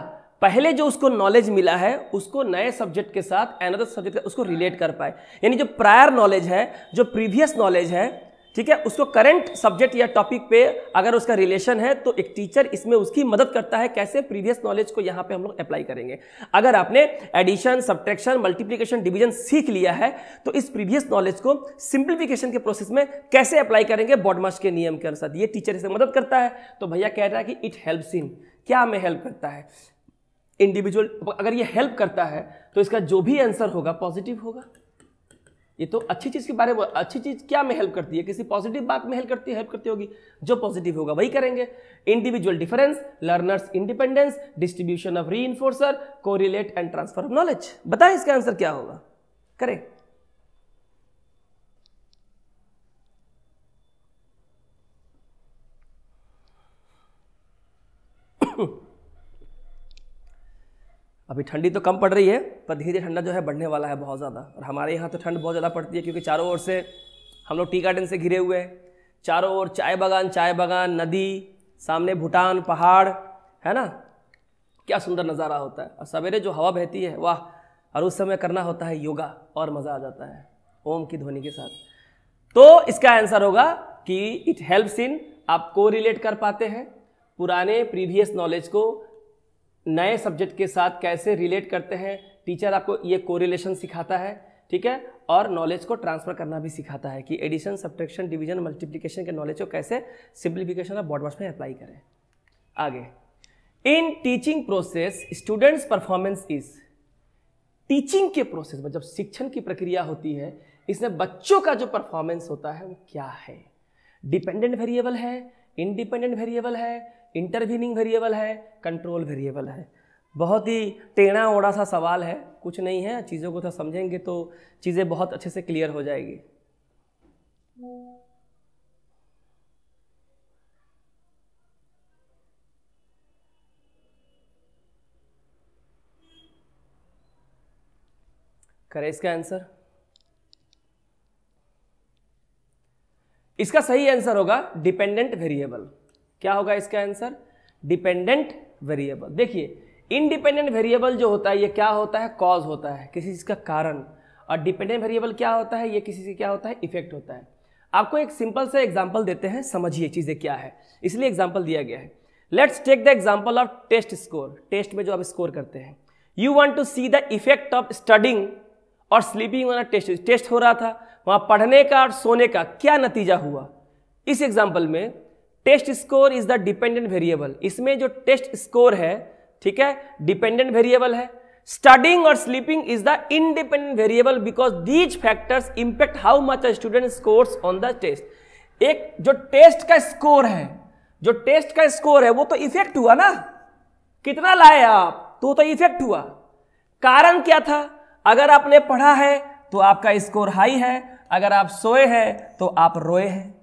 पहले जो उसको नॉलेज मिला है, उसको नए सब्जेक्ट के साथ एनदर सब्जेक्ट उसको रिलेट कर पाए। यानी जो प्रायर नॉलेज है, जो प्रीवियस नॉलेज है, ठीक है, उसको करंट सब्जेक्ट या टॉपिक पे अगर उसका रिलेशन है तो एक टीचर इसमें उसकी मदद करता है कैसे प्रीवियस नॉलेज को यहाँ पे हम लोग अप्लाई करेंगे। अगर आपने एडिशन सब्ट्रैक्शन मल्टीप्लिकेशन डिवीज़न सीख लिया है तो इस प्रीवियस नॉलेज को सिंप्लीफिकेशन के प्रोसेस में कैसे अप्लाई करेंगे बॉडमास के नियम के अनुसार। ये टीचर इसे मदद करता है। तो भैया कह रहा है कि इट हेल्प्स इन क्या हमें हेल्प करता है? इंडिविजुअल अगर ये हेल्प करता है तो इसका जो भी आंसर होगा पॉजिटिव होगा। ये तो अच्छी चीज़ के बारे में, अच्छी चीज़ क्या में हेल्प करती है? किसी पॉजिटिव बात में हेल्प करती है हेल्प करती होगी। जो पॉजिटिव होगा, वही करेंगे। Individual difference learners independence distribution of reinforcer correlate and transfer of knowledge बताए इसका आंसर क्या होगा? करें। अभी ठंडी तो कम पड़ रही है, पर धीरे धीरे ठंडा जो है बढ़ने वाला है बहुत ज़्यादा। और हमारे यहाँ तो ठंड बहुत ज़्यादा पड़ती है, क्योंकि चारों ओर से हम लोग टी गार्डन से घिरे हुए हैं। चारों ओर चाय बागान चाय बागान, नदी, सामने भूटान, पहाड़, है ना? क्या सुंदर नज़ारा होता है। और सवेरे जो हवा बहती है, वाह, और उस समय करना होता है योगा, और मज़ा आ जाता है, ओम की ध्वनि के साथ। तो इसका आंसर होगा कि इट हेल्प्स इन आप को रिलेट कर पाते हैं पुराने प्रीवियस नॉलेज को नए सब्जेक्ट के साथ कैसे रिलेट करते हैं? टीचर आपको ये कोरिलेशन सिखाता है, ठीक है? और नॉलेज को ट्रांसफ़र करना भी सिखाता है कि एडिशन सब्ट्रैक्शन डिवीज़न मल्टीप्लिकेशन के नॉलेज को कैसे सिंप्लीफिकेशन और बॉडवर्स में अप्लाई करें। आगे। In teaching process students performance is teaching के प्रोसेस में जब शिक्षण की प्रक्रिया होती है, इसमें बच्चों का जो परफॉर्मेंस होता है वो क्या है? डिपेंडेंट वेरिएबल है इनडिपेंडेंट वेरिएबल है इंटरवीनिंग वेरिएबल है, कंट्रोल वेरिएबल है। बहुत ही टेढ़ा ओढ़ा सा सवाल है, कुछ नहीं है, चीज़ों को तो समझेंगे तो चीज़ें बहुत अच्छे से क्लियर हो जाएगी। करें इसका आंसर। इसका सही आंसर होगा डिपेंडेंट वेरिएबल। क्या होगा इसका आंसर? डिपेंडेंट वेरिएबल देखिए इंडिपेंडेंट वेरिएबल जो होता है, ये क्या होता है? कॉज होता है, किसी चीज़ का कारण। और डिपेंडेंट वेरिएबल क्या होता है? ये किसी से क्या होता है? इफ़ेक्ट होता है। आपको एक सिंपल से एग्ज़ाम्पल देते हैं, समझिए चीज़ें क्या है। इसलिए एग्ज़ाम्पल दिया गया है। Let's take the example of test score test में जो आप स्कोर करते हैं। You want to see the effect of studying और स्लीपिंग अ टेस्ट टेस्ट हो रहा था। वहाँ पढ़ने का और सोने का क्या नतीजा हुआ? इस एग्ज़ाम्पल में test score is the dependent variable. इसमें जो टेस्ट स्कोर है, ठीक है, डिपेंडेंट वेरिएबल है। स्टडिंग और sleeping is the independent variable because these factors impact how much student scores on the test. एक जो टेस्ट का स्कोर है, जो टेस्ट का स्कोर है, वो तो इफ़ेक्ट हुआ ना। कितना लाए आप? तो तो इफ़ेक्ट हुआ। कारण क्या था? अगर आपने पढ़ा है तो आपका स्कोर हाई है। अगर आप सोए हैं तो आप रोए हैं।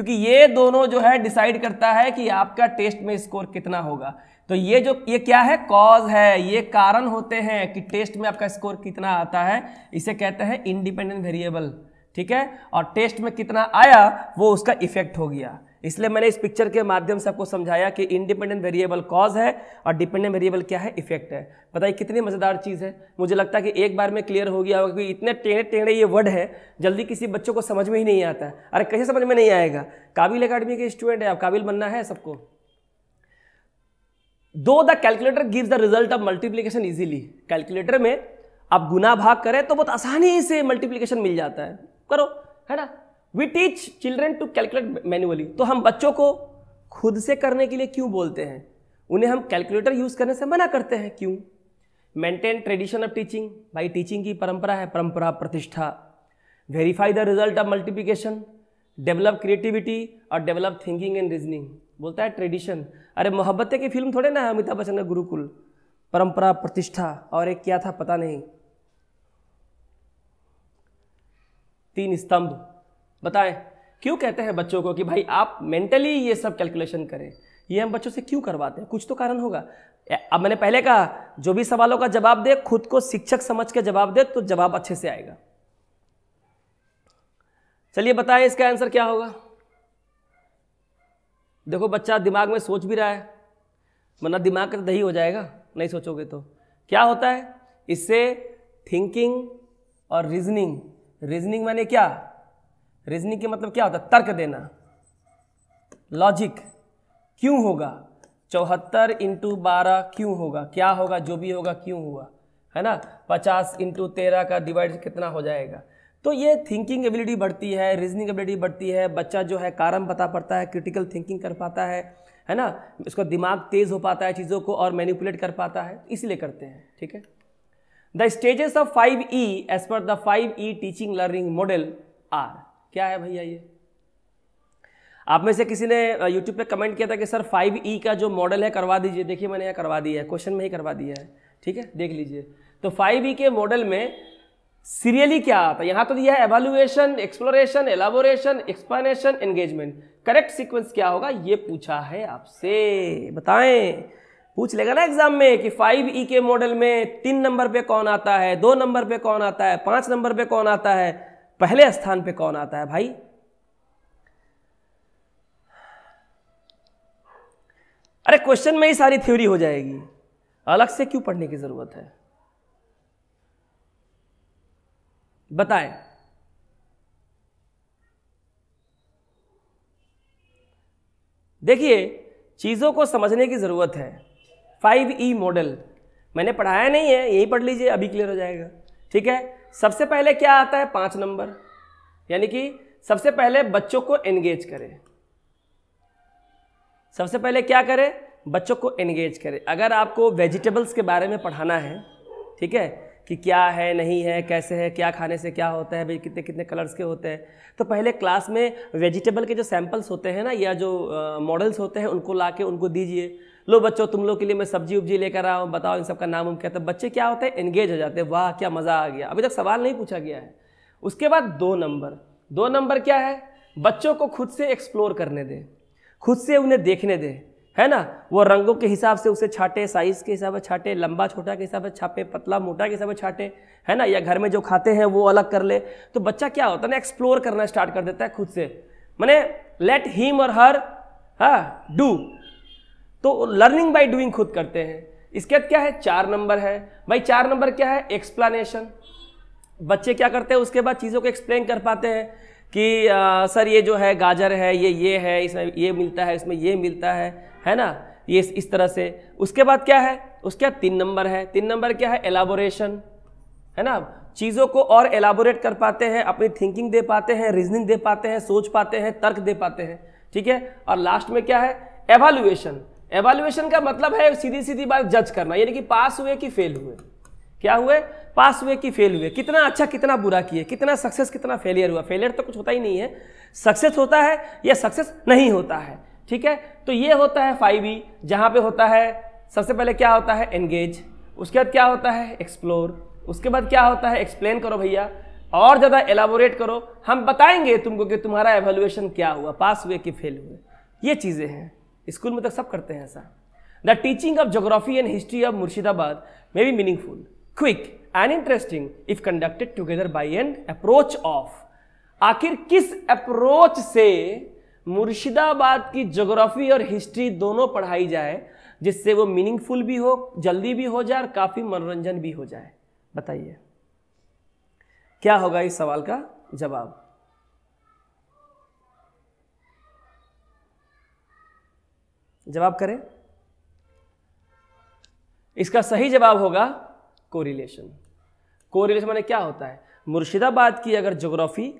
क्योंकि ये दोनों जो है डिसाइड करता है कि आपका टेस्ट में स्कोर कितना होगा। तो ये जो, ये क्या है? कॉज है। ये कारण होते हैं कि टेस्ट में आपका स्कोर कितना आता है। इसे कहते हैं इंडिपेंडेंट वेरिएबल ठीक है? और टेस्ट में कितना आया, वो उसका इफ़ेक्ट हो गया। इसलिए मैंने इस पिक्चर के माध्यम से आपको समझाया कि इंडिपेंडेंट वेरिएबल कॉज है और डिपेंडेंट वेरिएबल क्या है? इफ़ेक्ट है। बताइए, कितनी मज़ेदार चीज़ है। मुझे लगता है कि एक बार में क्लियर हो गया होगा कि इतने टेढ़े टेढ़े ये वर्ड है, जल्दी किसी बच्चों को समझ में ही नहीं आता अरे, कैसे समझ में नहीं आएगा? काबिल अकेडमी के स्टूडेंट है आप, काबिल बनना है सबको। दो, the calculator gives the result of multiplication easily calculator में आप गुना भाग करें तो बहुत आसानी से मल्टीप्लीकेशन मिल जाता है। करो, है ना? We teach children to calculate manually तो हम बच्चों को खुद से करने के लिए क्यों बोलते हैं? उन्हें हम कैलकुलेटर यूज़ करने से मना करते हैं? क्यों? मेंटेन ट्रेडिशन ऑफ़ टीचिंग भाई टीचिंग की परंपरा है, परंपरा प्रतिष्ठा। Verify the result of multiplication develop creativity और डेवलप थिंकिंग एंड रीजनिंग बोलता है ट्रेडिशन अरे, मोहब्बत की फ़िल्म थोड़े ना है, अमिताभ बच्चन का गुरुकुल। परंपरा, प्रतिष्ठा और एक क्या था पता नहीं। तीन स्तंभ। बताएँ, क्यों कहते हैं बच्चों को कि भाई आप मेंटली ये सब कैलकुलेशन करें? ये हम बच्चों से क्यों करवाते हैं? कुछ तो कारण होगा। अब मैंने पहले कहा, जो भी सवालों का जवाब दे, खुद को शिक्षक समझ के जवाब दे तो जवाब अच्छे से आएगा। चलिए बताएँ इसका आंसर क्या होगा। देखो, बच्चा दिमाग में सोच भी रहा है, वरना दिमाग का तो दही हो जाएगा, नहीं सोचोगे तो। क्या होता है? इससे थिंकिंग और रीजनिंग रीजनिंग माने क्या? रीजनिंग के मतलब क्या होता है? तर्क देना। लॉजिक क्यों होगा? चौहत्तर इंटू बारह क्यों होगा? क्या होगा? जो भी होगा, क्यों हुआ? है ना? पचास इंटू तेरह का डिवाइड कितना हो जाएगा? तो ये थिंकिंग एबिलिटी बढ़ती है रीजनिंग एबिलिटी बढ़ती है, बच्चा जो है कारण बता पड़ता है क्रिटिकल थिंकिंग कर पाता है है ना? उसका दिमाग तेज हो पाता है चीज़ों को और मैनिपुलेट कर पाता है, इसलिए करते हैं, ठीक है? The stages of five E as per the five E teaching learning model are क्या है भैया ये? आप में से किसी ने यूट्यूब पे कमेंट किया था कि, सर फाइव ई का जो मॉडल है, करवा दीजिए। देखिए, मैंने यहाँ करवा दिया है। क्वेश्चन में ही करवा दिया है। ठीक है? देख लीजिए। तो फाइव ई के मॉडल में सीरियली क्या आता है? यहाँ तो दिया है evaluation exploration elaboration explanation engagement correct sequence क्या होगा? ये पूछा है आपसे। बताएँ। पूछ लेगा ना एग्ज़ाम में कि फाइव ई के मॉडल में तीन नंबर पे कौन आता है, दो नंबर पे कौन आता है, पाँच नंबर पे कौन आता है? पहले स्थान पे कौन आता है भाई? अरे क्वेश्चन में ही सारी थ्योरी हो जाएगी। अलग से क्यों पढ़ने की ज़रूरत है? बताएँ। देखिए, चीज़ों को समझने की ज़रूरत है। फाइव ई मॉडल मैंने पढ़ाया नहीं है, यही पढ़ लीजिए, अभी क्लियर हो जाएगा। ठीक है? सबसे पहले क्या आता है? पाँच नंबर। यानी कि सबसे पहले बच्चों को एंगेज करें। सबसे पहले क्या करें? बच्चों को एंगेज करें। अगर आपको वेजिटेबल्स के बारे में पढ़ाना है, ठीक है, कि क्या है, नहीं है, कैसे है, क्या खाने से क्या होता है, भाई, कितने कितने कलर्स के होते हैं तो पहले क्लास में वेजिटेबल के जो सैंपल्स होते हैं ना, या जो मॉडल्स होते हैं, उनको ला के उनको दीजिए। लो बच्चों, तुम लोग के लिए मैं सब्ज़ी उब्जी लेकर आऊँ बताओ इन सबका नाम उम क्या तो बच्चे क्या होते हैं? एंगेज हो जाते हैं। वाह, क्या मज़ा आ गया। अभी तक सवाल नहीं पूछा गया है। उसके बाद दो नंबर। दो नंबर क्या है? बच्चों को खुद से एक्सप्लोर करने दें। खुद से उन्हें देखने दें। है ना? वो रंगों के हिसाब से उसे छाटे साइज़ के हिसाब से छाटे, लंबा, छोटा के हिसाब से छापे, पतला, मोटा के हिसाब से छाटे, है ना? या घर में जो खाते हैं, वो अलग कर ले। तो बच्चा क्या होता है ना एक्सप्लोर करना स्टार्ट कर देता है खुद से। मैंने लेट हीम और हर हा डू तो लर्निंग बाई डूइंग खुद करते हैं। इसके बाद क्या है? चार नंबर है। भाई चार नंबर क्या है? एक्सप्लानेशन बच्चे क्या करते हैं? उसके बाद चीज़ों को एक्सप्लेन कर पाते हैं कि आ, सर ये जो है गाजर है ये ये है इसमें ये मिलता है इसमें ये मिलता है है ना? ये इस तरह से। उसके बाद क्या है? उसके बाद तीन नंबर है। तीन नंबर क्या है? एलाबोरेशन है ना? चीज़ों को और एलाबोरेट कर पाते हैं अपनी थिंकिंग दे पाते हैं रीजनिंग दे पाते हैं सोच पाते हैं तर्क दे पाते हैं। ठीक है? और लास्ट में क्या है? एवेल्युएशन एवेल्युएशन का मतलब है सीधी सीधी बात जज करना, यानी कि पास हुए कि फेल हुए। क्या हुए? पास हुए कि फेल हुए। कितना अच्छा कितना बुरा किए। कितना सक्सेस कितना फेलियर हुआ। फेलियर तो कुछ होता ही नहीं है। सक्सेस होता है या सक्सेस नहीं होता है? ठीक है? तो ये होता है फाइव ई जहाँ पे होता है, सबसे पहले क्या होता है? एंगेज उसके बाद क्या होता है? एक्सप्लोर उसके बाद क्या होता है? एक्सप्लेन करो भैया। और ज़्यादा एलाबोरेट करो। हम बताएँगे तुमको कि तुम्हारा एवेल्युएशन क्या हुआ? पास हुए कि फेल हुए। ये चीज़ें हैं। स्कूल में तो सब करते हैं ऐसा। The teaching of geography and history of Murshidabad may be meaningful quick and interesting if conducted together by an approach of आखिर किस अप्रोच से मुर्शिदाबाद की जोग्राफी और हिस्ट्री दोनों पढ़ाई जाए, जिससे वो मीनिंगफुल भी हो, जल्दी भी हो जाए और काफ़ी मनोरंजन भी हो जाए? बताइए। क्या होगा इस सवाल का जवाब? जवाब करें। इसका सही जवाब होगा कोरिलेशन कोरिलेशन माने क्या होता है? मुर्शिदाबाद की अगर ज्योग्राफी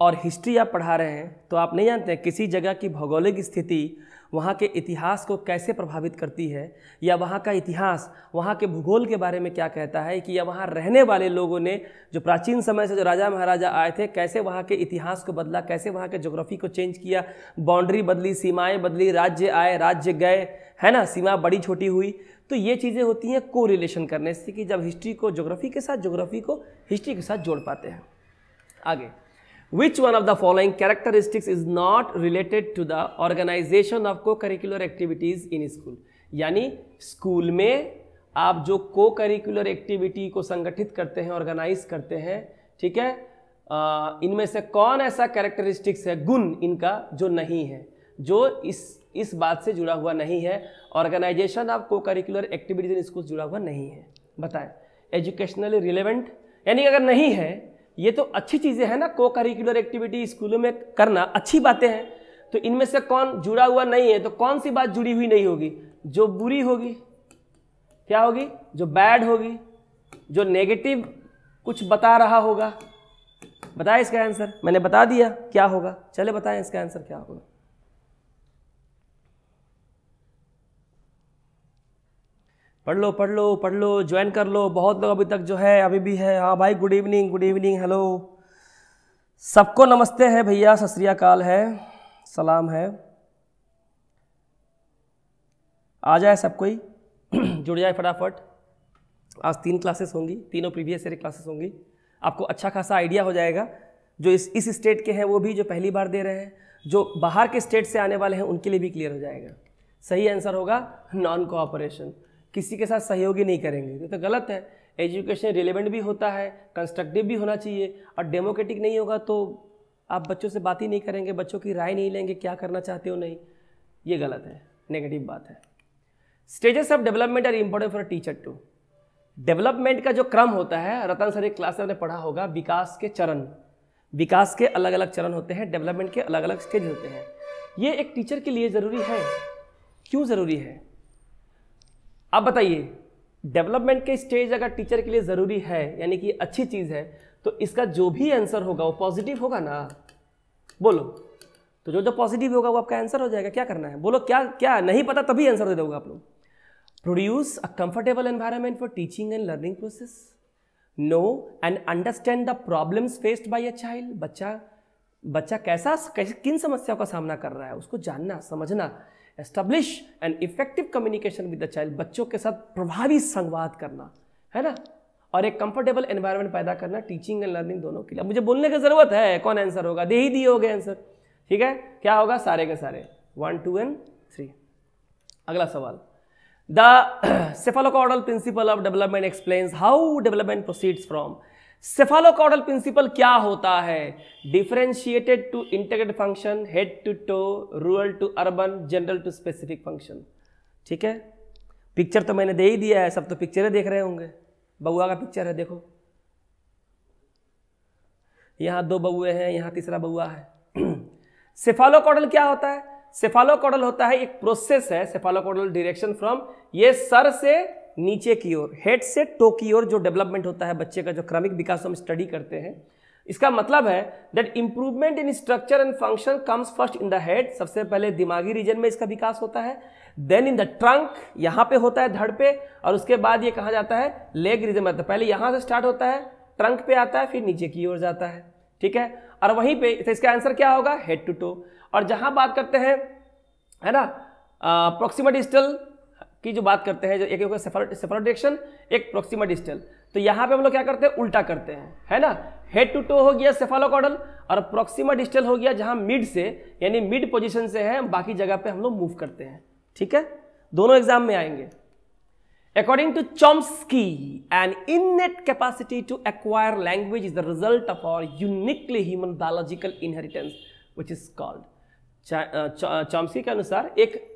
और हिस्ट्री आप पढ़ा रहे हैं तो आप नहीं जानते किसी जगह की भौगोलिक स्थिति वहाँ के इतिहास को कैसे प्रभावित करती है? या वहाँ का इतिहास, वहाँ के भूगोल के बारे में क्या कहता है कि या वहाँ रहने वाले लोगों ने जो प्राचीन समय से जो राजा महाराजा आए थे, कैसे वहाँ के इतिहास को बदला, कैसे वहाँ के जोग्राफी को चेंज किया बाउंड्री बदली, सीमाएँ बदली, राज्य आए, राज्य गए, है ना? सीमा बड़ी छोटी हुई। तो ये चीज़ें होती हैं को रिलेशन करने से कि जब हिस्ट्री को जोग्राफी के साथ जोग्राफी को हिस्ट्री के साथ जोड़ पाते हैं। आगे। Which one of the following characteristics is not related to the organization of co-curricular activities in school? यानी स्कूल में आप जो को करिकुलर एक्टिविटी को संगठित करते हैं ऑर्गेनाइज करते हैं, ठीक है? इनमें से कौन ऐसा कैरेक्टरिस्टिक्स है, गुण इनका जो नहीं है, जो इस इस बात से जुड़ा हुआ नहीं है organization of co curricular activities in school जुड़ा हुआ नहीं है। बताएँ एजुकेशनली रिलेवेंट यानी अगर नहीं है ये तो अच्छी चीज़ें हैं ना को करिकुलर एक्टिविटी स्कूलों में करना अच्छी बातें हैं। तो इनमें से कौन जुड़ा हुआ नहीं है तो कौन सी बात जुड़ी हुई नहीं होगी? जो बुरी होगी, क्या होगी? जो बैड होगी, जो नेगेटिव कुछ बता रहा होगा। बताएँ इसका आंसर मैंने बता दिया, क्या होगा? चले बताएँ इसका आंसर क्या होगा। पढ़ लो पढ़ लो पढ़ लो ज्वाइन कर लो। बहुत लोग अभी तक जो है, अभी भी है। हाँ भाई good evening good evening hello सबको नमस्ते है भैया, सत है। सलाम है। आ जाए सब कोई। जुड़ जाए फटाफट। आज तीन क्लासेस होंगी, तीनों प्रीवियस ईयर क्लासेस होंगी। आपको अच्छा खासा आइडिया हो जाएगा। जो इस इस स्टेट के हैं, वो भी जो पहली बार दे रहे हैं, जो बाहर के स्टेट से आने वाले हैं, उनके लिए भी क्लियर हो जाएगा। सही आंसर होगा नॉन कोऑपरेशन किसी के साथ सहयोगी नहीं करेंगे। तो, गलत है। एजुकेशन रिलेवेंट भी होता है कंस्ट्रक्टिव भी होना चाहिए और डेमोक्रेटिक नहीं होगा तो आप बच्चों से बात ही नहीं करेंगे बच्चों की राय नहीं लेंगे क्या करना चाहते हो नहीं। ये गलत है नेगेटिव बात है। Stages of development are important for teacher to development का जो क्रम होता है रतन सर एक क्लास में पढ़ा होगा विकास के चरण। विकास के अलग अलग चरण होते हैं डेवलपमेंट के अलग अलग स्टेज होते हैं। ये एक टीचर के लिए ज़रूरी है। क्यों ज़रूरी है? अब बताइए डेवलपमेंट के स्टेज अगर टीचर के लिए ज़रूरी है, यानी कि अच्छी चीज़ है तो इसका जो भी आंसर होगा, वो पॉजिटिव होगा ना? बोलो। तो जो जो पॉजिटिव होगा, वो आपका आंसर हो जाएगा। क्या करना है? बोलो, क्या क्या? नहीं पता तभी आंसर दे दोगे आप लोग। Produce a comfortable environment for teaching and learning process know and understand the problems faced by a child बच्चा बच्चा कैसे, किन समस्याओं का सामना कर रहा है? उसको जानना, समझना। Establish an effective communication with the child बच्चों के साथ प्रभावी संवाद करना, है ना? और एक कंफर्टेबल एनवायरनमेंट पैदा करना टीचिंग एंड लर्निंग दोनों के लिए। मुझे बोलने की ज़रूरत है, कौन आंसर होगा? दे ही दिए हो गए आंसर ठीक है? क्या होगा? सारे के सारे। वन टू एंड थ्री अगला सवाल। The cephalocaudal principle of development explains how development proceeds from cephalocaudal principle क्या होता है? Differentiated to integrated function head to toe rural to urban general to specific function ठीक है? पिक्चर तो मैंने दे ही दिया है, सब तो पिक्चरें देख रहे होंगे। बउआ का पिक्चर है, देखो। यहाँ दो बउए हैं, यहाँ तीसरा बउआ है। सेफालोकॉडल क्या होता है? सेफालोकॉडल होता है, एक प्रोसेस है सेफालोकॉडल डायरेक्शन फ्रॉम ये सर से नीचे की ओर हेड से टो की ओर जो डेवलपमेंट होता है बच्चे का, जो क्रमिक विकास हम स्टडी करते हैं, इसका मतलब है that improvement in structure and function comes first in the head सबसे पहले दिमागी रीजन में इसका विकास होता है देन इन द ट्रंक यहाँ पे होता है धड़ पे, और उसके बाद ये कहा जाता है लेग रीजन में पहले यहाँ से स्टार्ट होता है ट्रंक पे आता है, फिर नीचे की ओर जाता है, ठीक है? और वहीं पे तो इसका आंसर क्या होगा? हेड टू टो और जहाँ बात करते हैं, है ना? प्रोक्सीमा डिजिटल की जो बात करते हैं, जो एक सेफर डायरेक्शन एक प्रोक्सीमा डिजिटल तो यहाँ पे हम लोग क्या करते हैं? उल्टा करते हैं, है ना? हेड टू टो हो गया सेफालोकॉडल और प्रोक्सीमा डिजिटल हो गया जहाँ मिड से, यानी मिड पोजीशन से है बाकी जगह पे हम लोग मूव करते हैं, ठीक है? दोनों एग्ज़ाम में आएँगे। According to Chomsky an innate capacity to acquire language is the result of our uniquely human biological inheritance which is called Chomsky के अनुसार एक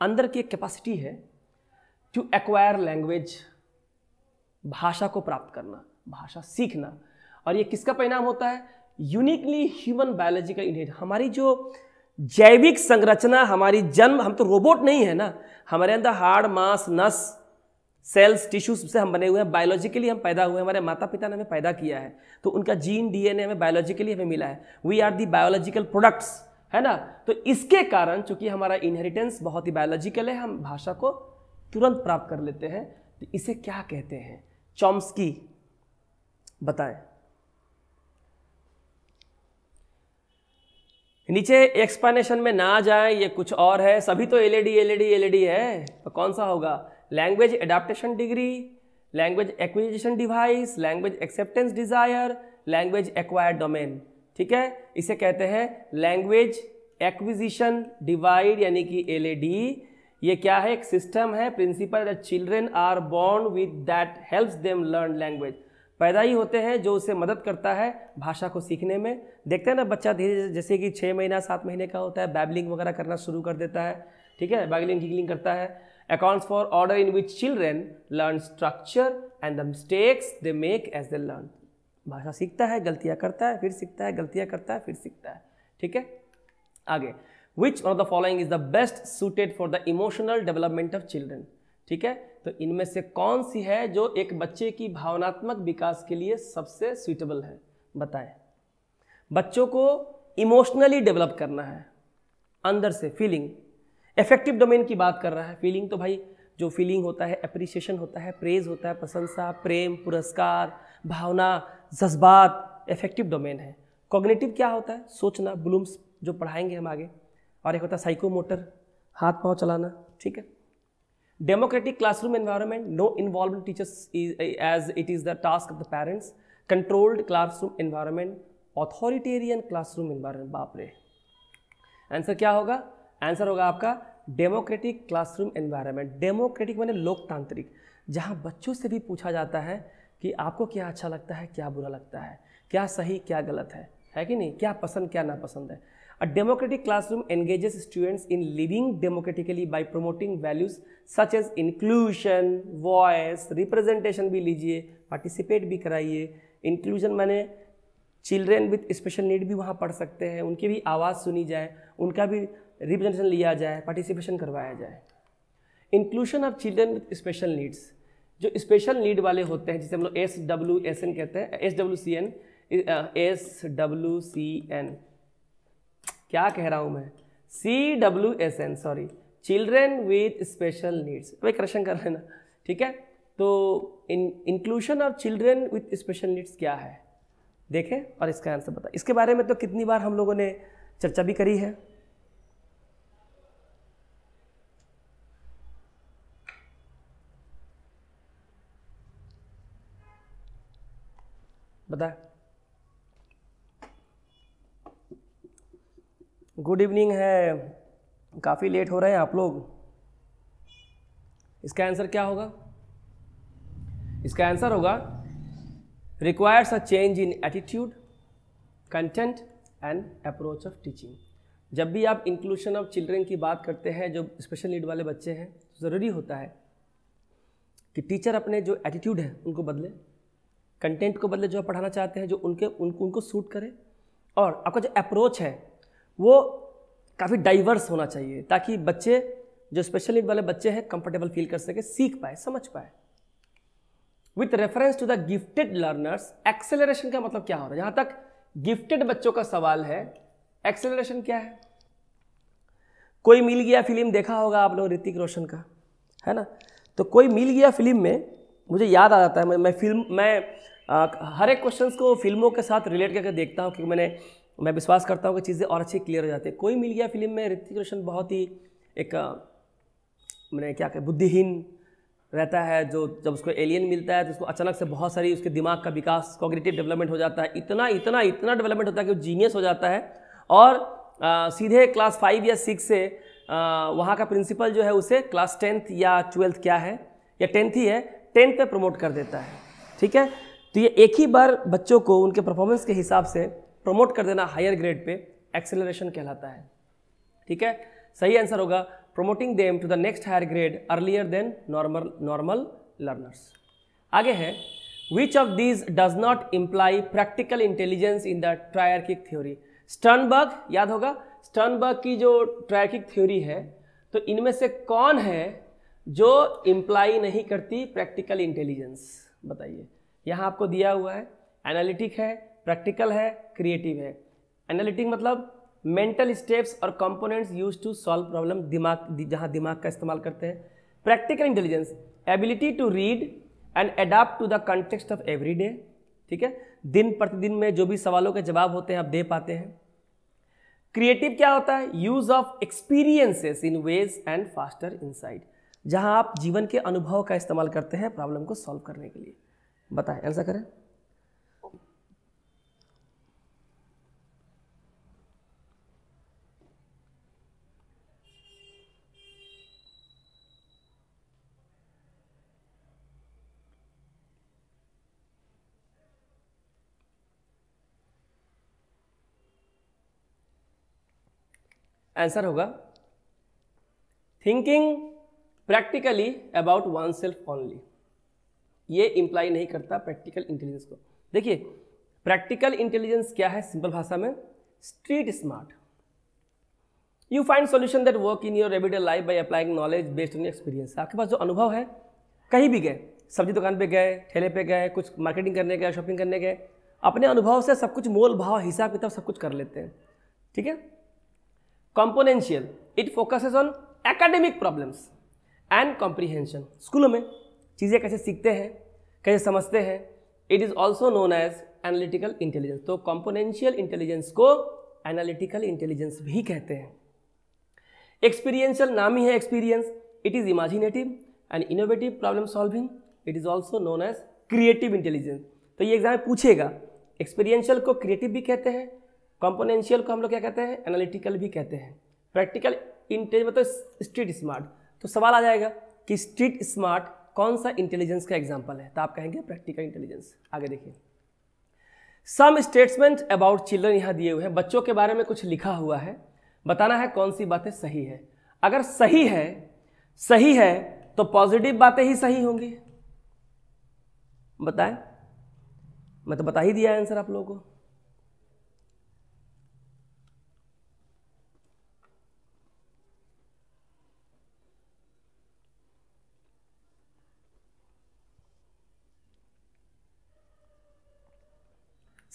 अंदर की एक कैपेसिटी है टू एक्वायर लैंग्वेज भाषा को प्राप्त करना, भाषा सीखना। और ये किसका परिणाम होता है? यूनिकली ह्यूमन बायोलॉजिकल इनहेरिट हमारी जो जैविक संरचना, हमारी जन्म, हम तो रोबोट नहीं है ना। हमारे अंदर हार्ड मांस, नस सेल्स टिश्यूज से हम बने हुए हैं। बायोलॉजिकली हम पैदा हुए हैं। हमारे माता पिता ने हमें पैदा किया है। तो उनका जीन डीएनए हमें बायोलॉजिकली हमें मिला है। We are the biological products है ना? तो इसके कारण चूँकि हमारा इनहेरिटेंस बहुत ही बायोलॉजिकल है, हम भाषा को तुरंत प्राप्त कर लेते हैं तो इसे क्या कहते हैं? चॉम्स्की बताएँ। नीचे एक्सप्लेनेशन में ना जाए, ये कुछ और है। सभी तो एलईडी एलईडी एलईडी है तो कौन सा होगा? Language adaptation degree language acquisition device language acceptance desire language acquired domain ठीक है? इसे कहते हैं लैंग्वेज एक्विजिशन डिवाइड यानी कि LAD ये क्या है? एक सिस्टम है। Principle that children are born with that helps them learn language पैदा ही होते हैं जो उसे मदद करता है भाषा को सीखने में। देखते हैं ना बच्चा धीरे धीरे, जैसे कि छः महीना, सात महीने का होता है बैबलिंग वगैरह करना शुरू कर देता है। ठीक है? बैबलिंग गिगलिंग करता है। Accounts for order in which children learn structure and the mistakes they make as they learn भाषा सीखता है, गलतियाँ करता है, फिर सीखता है, गलतियाँ करता है, फिर सीखता है। ठीक है? आगे। Which of the following is the best suited for the emotional development of children ठीक है? तो इनमें से कौन सी है जो एक बच्चे की भावनात्मक विकास के लिए सबसे सुइटेबल है? बताएँ। बच्चों को इमोशनली डेवलप करना है। अंदर से फीलिंग इफ़ेक्टिव डोमेन की बात कर रहा है। फीलिंग तो भाई जो फीलिंग होता है अप्रिसिएशन होता है प्रेज होता है, प्रशंसा, प्रेम, पुरस्कार, भावना, जज्बात इफ़ेक्टिव डोमेन है। कॉग्नेटिव क्या होता है? सोचना ब्लूम्स जो पढ़ाएँगे हम आगे। और एक होता है साइको मोटर हाथ पाँव चलाना, ठीक है? Democratic classroom environment no involve teachers is as it is the task of the parents controlled classroom environment authoritarian classroom environment बापरे आंसर क्या होगा? आंसर होगा आपका डेमोक्रेटिक क्लासरूम एनवायरनमेंट डेमोक्रेटिक मैंने लोकतांत्रिक जहाँ बच्चों से भी पूछा जाता है कि आपको क्या अच्छा लगता है क्या बुरा लगता है क्या सही क्या गलत है है कि नहीं? क्या पसंद क्या नापसंद है? A democratic classroom engages students in living democratically by promoting values such as inclusion, voice, representation भी लीजिए participate भी कराइए। Inclusion माने चिल्ड्रेन विथ स्पेशल नीड भी वहाँ पढ़ सकते हैं उनकी भी आवाज़ सुनी जाए उनका भी रिप्रेजेंटेशन लिया जाए पार्टिसिपेशन करवाया जाए। Inclusion of children with special needs जो स्पेशल नीड वाले होते हैं, जिसे हम लोग एस डब्ल्यू एस एन कहते हैं S W C N S W C N क्या कह रहा हूँ मैं? C W S N sorry children with special needs भाई करेक्शन कर लेना, ठीक है? तो in inclusion of children with special needs क्या है? देखें और इसका आंसर बता इसके बारे में तो कितनी बार हम लोगों ने चर्चा भी करी है। बता गुड इवनिंग है। काफ़ी लेट हो रहे हैं आप लोग। इसका आंसर क्या होगा? इसका आंसर होगा requires a change in attitude content and approach of teaching जब भी आप इंक्लूशन ऑफ़ चिल्ड्रेन की बात करते हैं, जो स्पेशल नीड वाले बच्चे हैं ज़रूरी होता है कि टीचर अपने जो एटीट्यूड है, उनको बदले। कंटेंट को बदले जो आप पढ़ाना चाहते हैं जो उनके उनको उनको सूट करे। और आपका जो अप्रोच है वो काफ़ी डाइवर्स होना चाहिए ताकि बच्चे जो स्पेशल नीड वाले बच्चे हैं कंफर्टेबल फील कर सके सीख पाए समझ पाए। With reference to the gifted learners acceleration का मतलब क्या हो रहा है? जहाँ तक गिफ्टेड बच्चों का सवाल है एक्सेलरेशन क्या है? कोई मिल गया फ़िल्म देखा होगा आप लोग ऋतिक रोशन का है ना? तो कोई मिल गया फ़िल्म में मुझे याद आ जाता है मैं, मैं फ़िल्म मैं हर एक क्वेश्चंस को फ़िल्मों के साथ रिलेट करके देखता हूँ क्योंकि मैंने मैं विश्वास करता हूँ कि चीज़ें और अच्छी क्लियर हो जाती है। कोई मिल गया फ़िल्म में ऋतिक रोशन बहुत ही एक मैंने क्या कह बुद्धिहीन रहता है जो जब उसको एलियन मिलता है तो उसको अचानक से बहुत सारी उसके दिमाग का विकास कॉग्रेटिव डेवलपमेंट हो जाता है। इतना इतना इतना डेवलपमेंट होता है कि वो जीनियस हो जाता है। और आ, सीधे क्लास फाइव या सिक्स से आ, वहाँ का प्रिंसिपल जो है उसे क्लास टेंथ या ट्वेल्थ क्या है या टेंथ ही है टेंथ पे प्रमोट कर देता है। ठीक है? तो ये एक ही बार बच्चों को उनके परफॉर्मेंस के हिसाब से प्रमोट कर देना हायर ग्रेड पे एक्सेलरेशन कहलाता है। ठीक है? सही आंसर होगा promoting them to the next higher grade earlier than normal normal learners आगे है which of these does not imply practical intelligence in the triarchic theory Sternberg याद होगा? स्टर्नबर्ग की जो ट्रायर्किक थ्योरी है तो इनमें से कौन है जो इम्प्लाई नहीं करती प्रैक्टिकल इंटेलिजेंस बताइए। यहाँ आपको दिया हुआ है एनालिटिक है प्रैक्टिकल है क्रिएटिव है। एनालिटिक मतलब मेंटल स्टेप्स और components use to solve problem दिमाग जहाँ दिमाग का इस्तेमाल करते हैं। Practical intelligence ability to read and adapt to the context of every day ठीक है? दिन प्रतिदिन में जो भी सवालों के जवाब होते हैं, आप दे पाते हैं। क्रिएटिव क्या होता है? Use of experiences in ways and foster insight जहाँ आप जीवन के अनुभव का इस्तेमाल करते हैं प्रॉब्लम को सॉल्व करने के लिए। बताएँ आंसर करें। आंसर होगा। Thinking practically about oneself only ये इंप्लाई नहीं करता प्रैक्टिकल इंटेलिजेंस को। देखिए प्रैक्टिकल इंटेलिजेंस क्या है सिंपल भाषा में? Street smart you find solution that work in your everyday life by applying knowledge based on experience आपके पास जो अनुभव है, कहीं भी गए, सब्ज़ी दुकान पे गए, ठेले पे गए, कुछ मार्केटिंग करने गए शॉपिंग करने गए, अपने अनुभव से सब कुछ मोल भाव, हिसाब किताब सब कुछ कर लेते हैं। ठीक है? Componential it focuses on academic problems and comprehension स्कूलों में चीज़ें कैसे सीखते हैं, कैसे समझते हैं it is also known as analytical intelligence तो कॉम्पोनेंशियल इंटेलिजेंस को एनालिटिकल इंटेलिजेंस भी कहते हैं। एक्सपीरियंशियल नाम ही है experience it is imaginative and innovative problem solving it is also known as creative intelligence तो ये एग्ज़ाम पूछेगा एक्सपीरियंशियल को क्रिएटिव भी कहते हैं कॉम्पोनेंशियल को हम लोग क्या कहते हैं एनालिटिकल भी कहते हैं। प्रैक्टिकल इंटेलिजेंस मतलब स्ट्रीट स्मार्ट तो सवाल आ जाएगा कि स्ट्रीट स्मार्ट कौन सा इंटेलिजेंस का एग्ज़ाम्पल है? तो आप कहेंगे प्रैक्टिकल इंटेलिजेंस आगे देखिए। सम स्टेटमेंट अबाउट चिल्ड्रन यहाँ दिए हुए हैं। बच्चों के बारे में कुछ लिखा हुआ है। बताना है कौन सी बातें सही है। अगर सही है सही है तो पॉजिटिव बातें ही सही होंगी। बताएँ। मैं तो बता ही दिया आंसर आप लोगों को।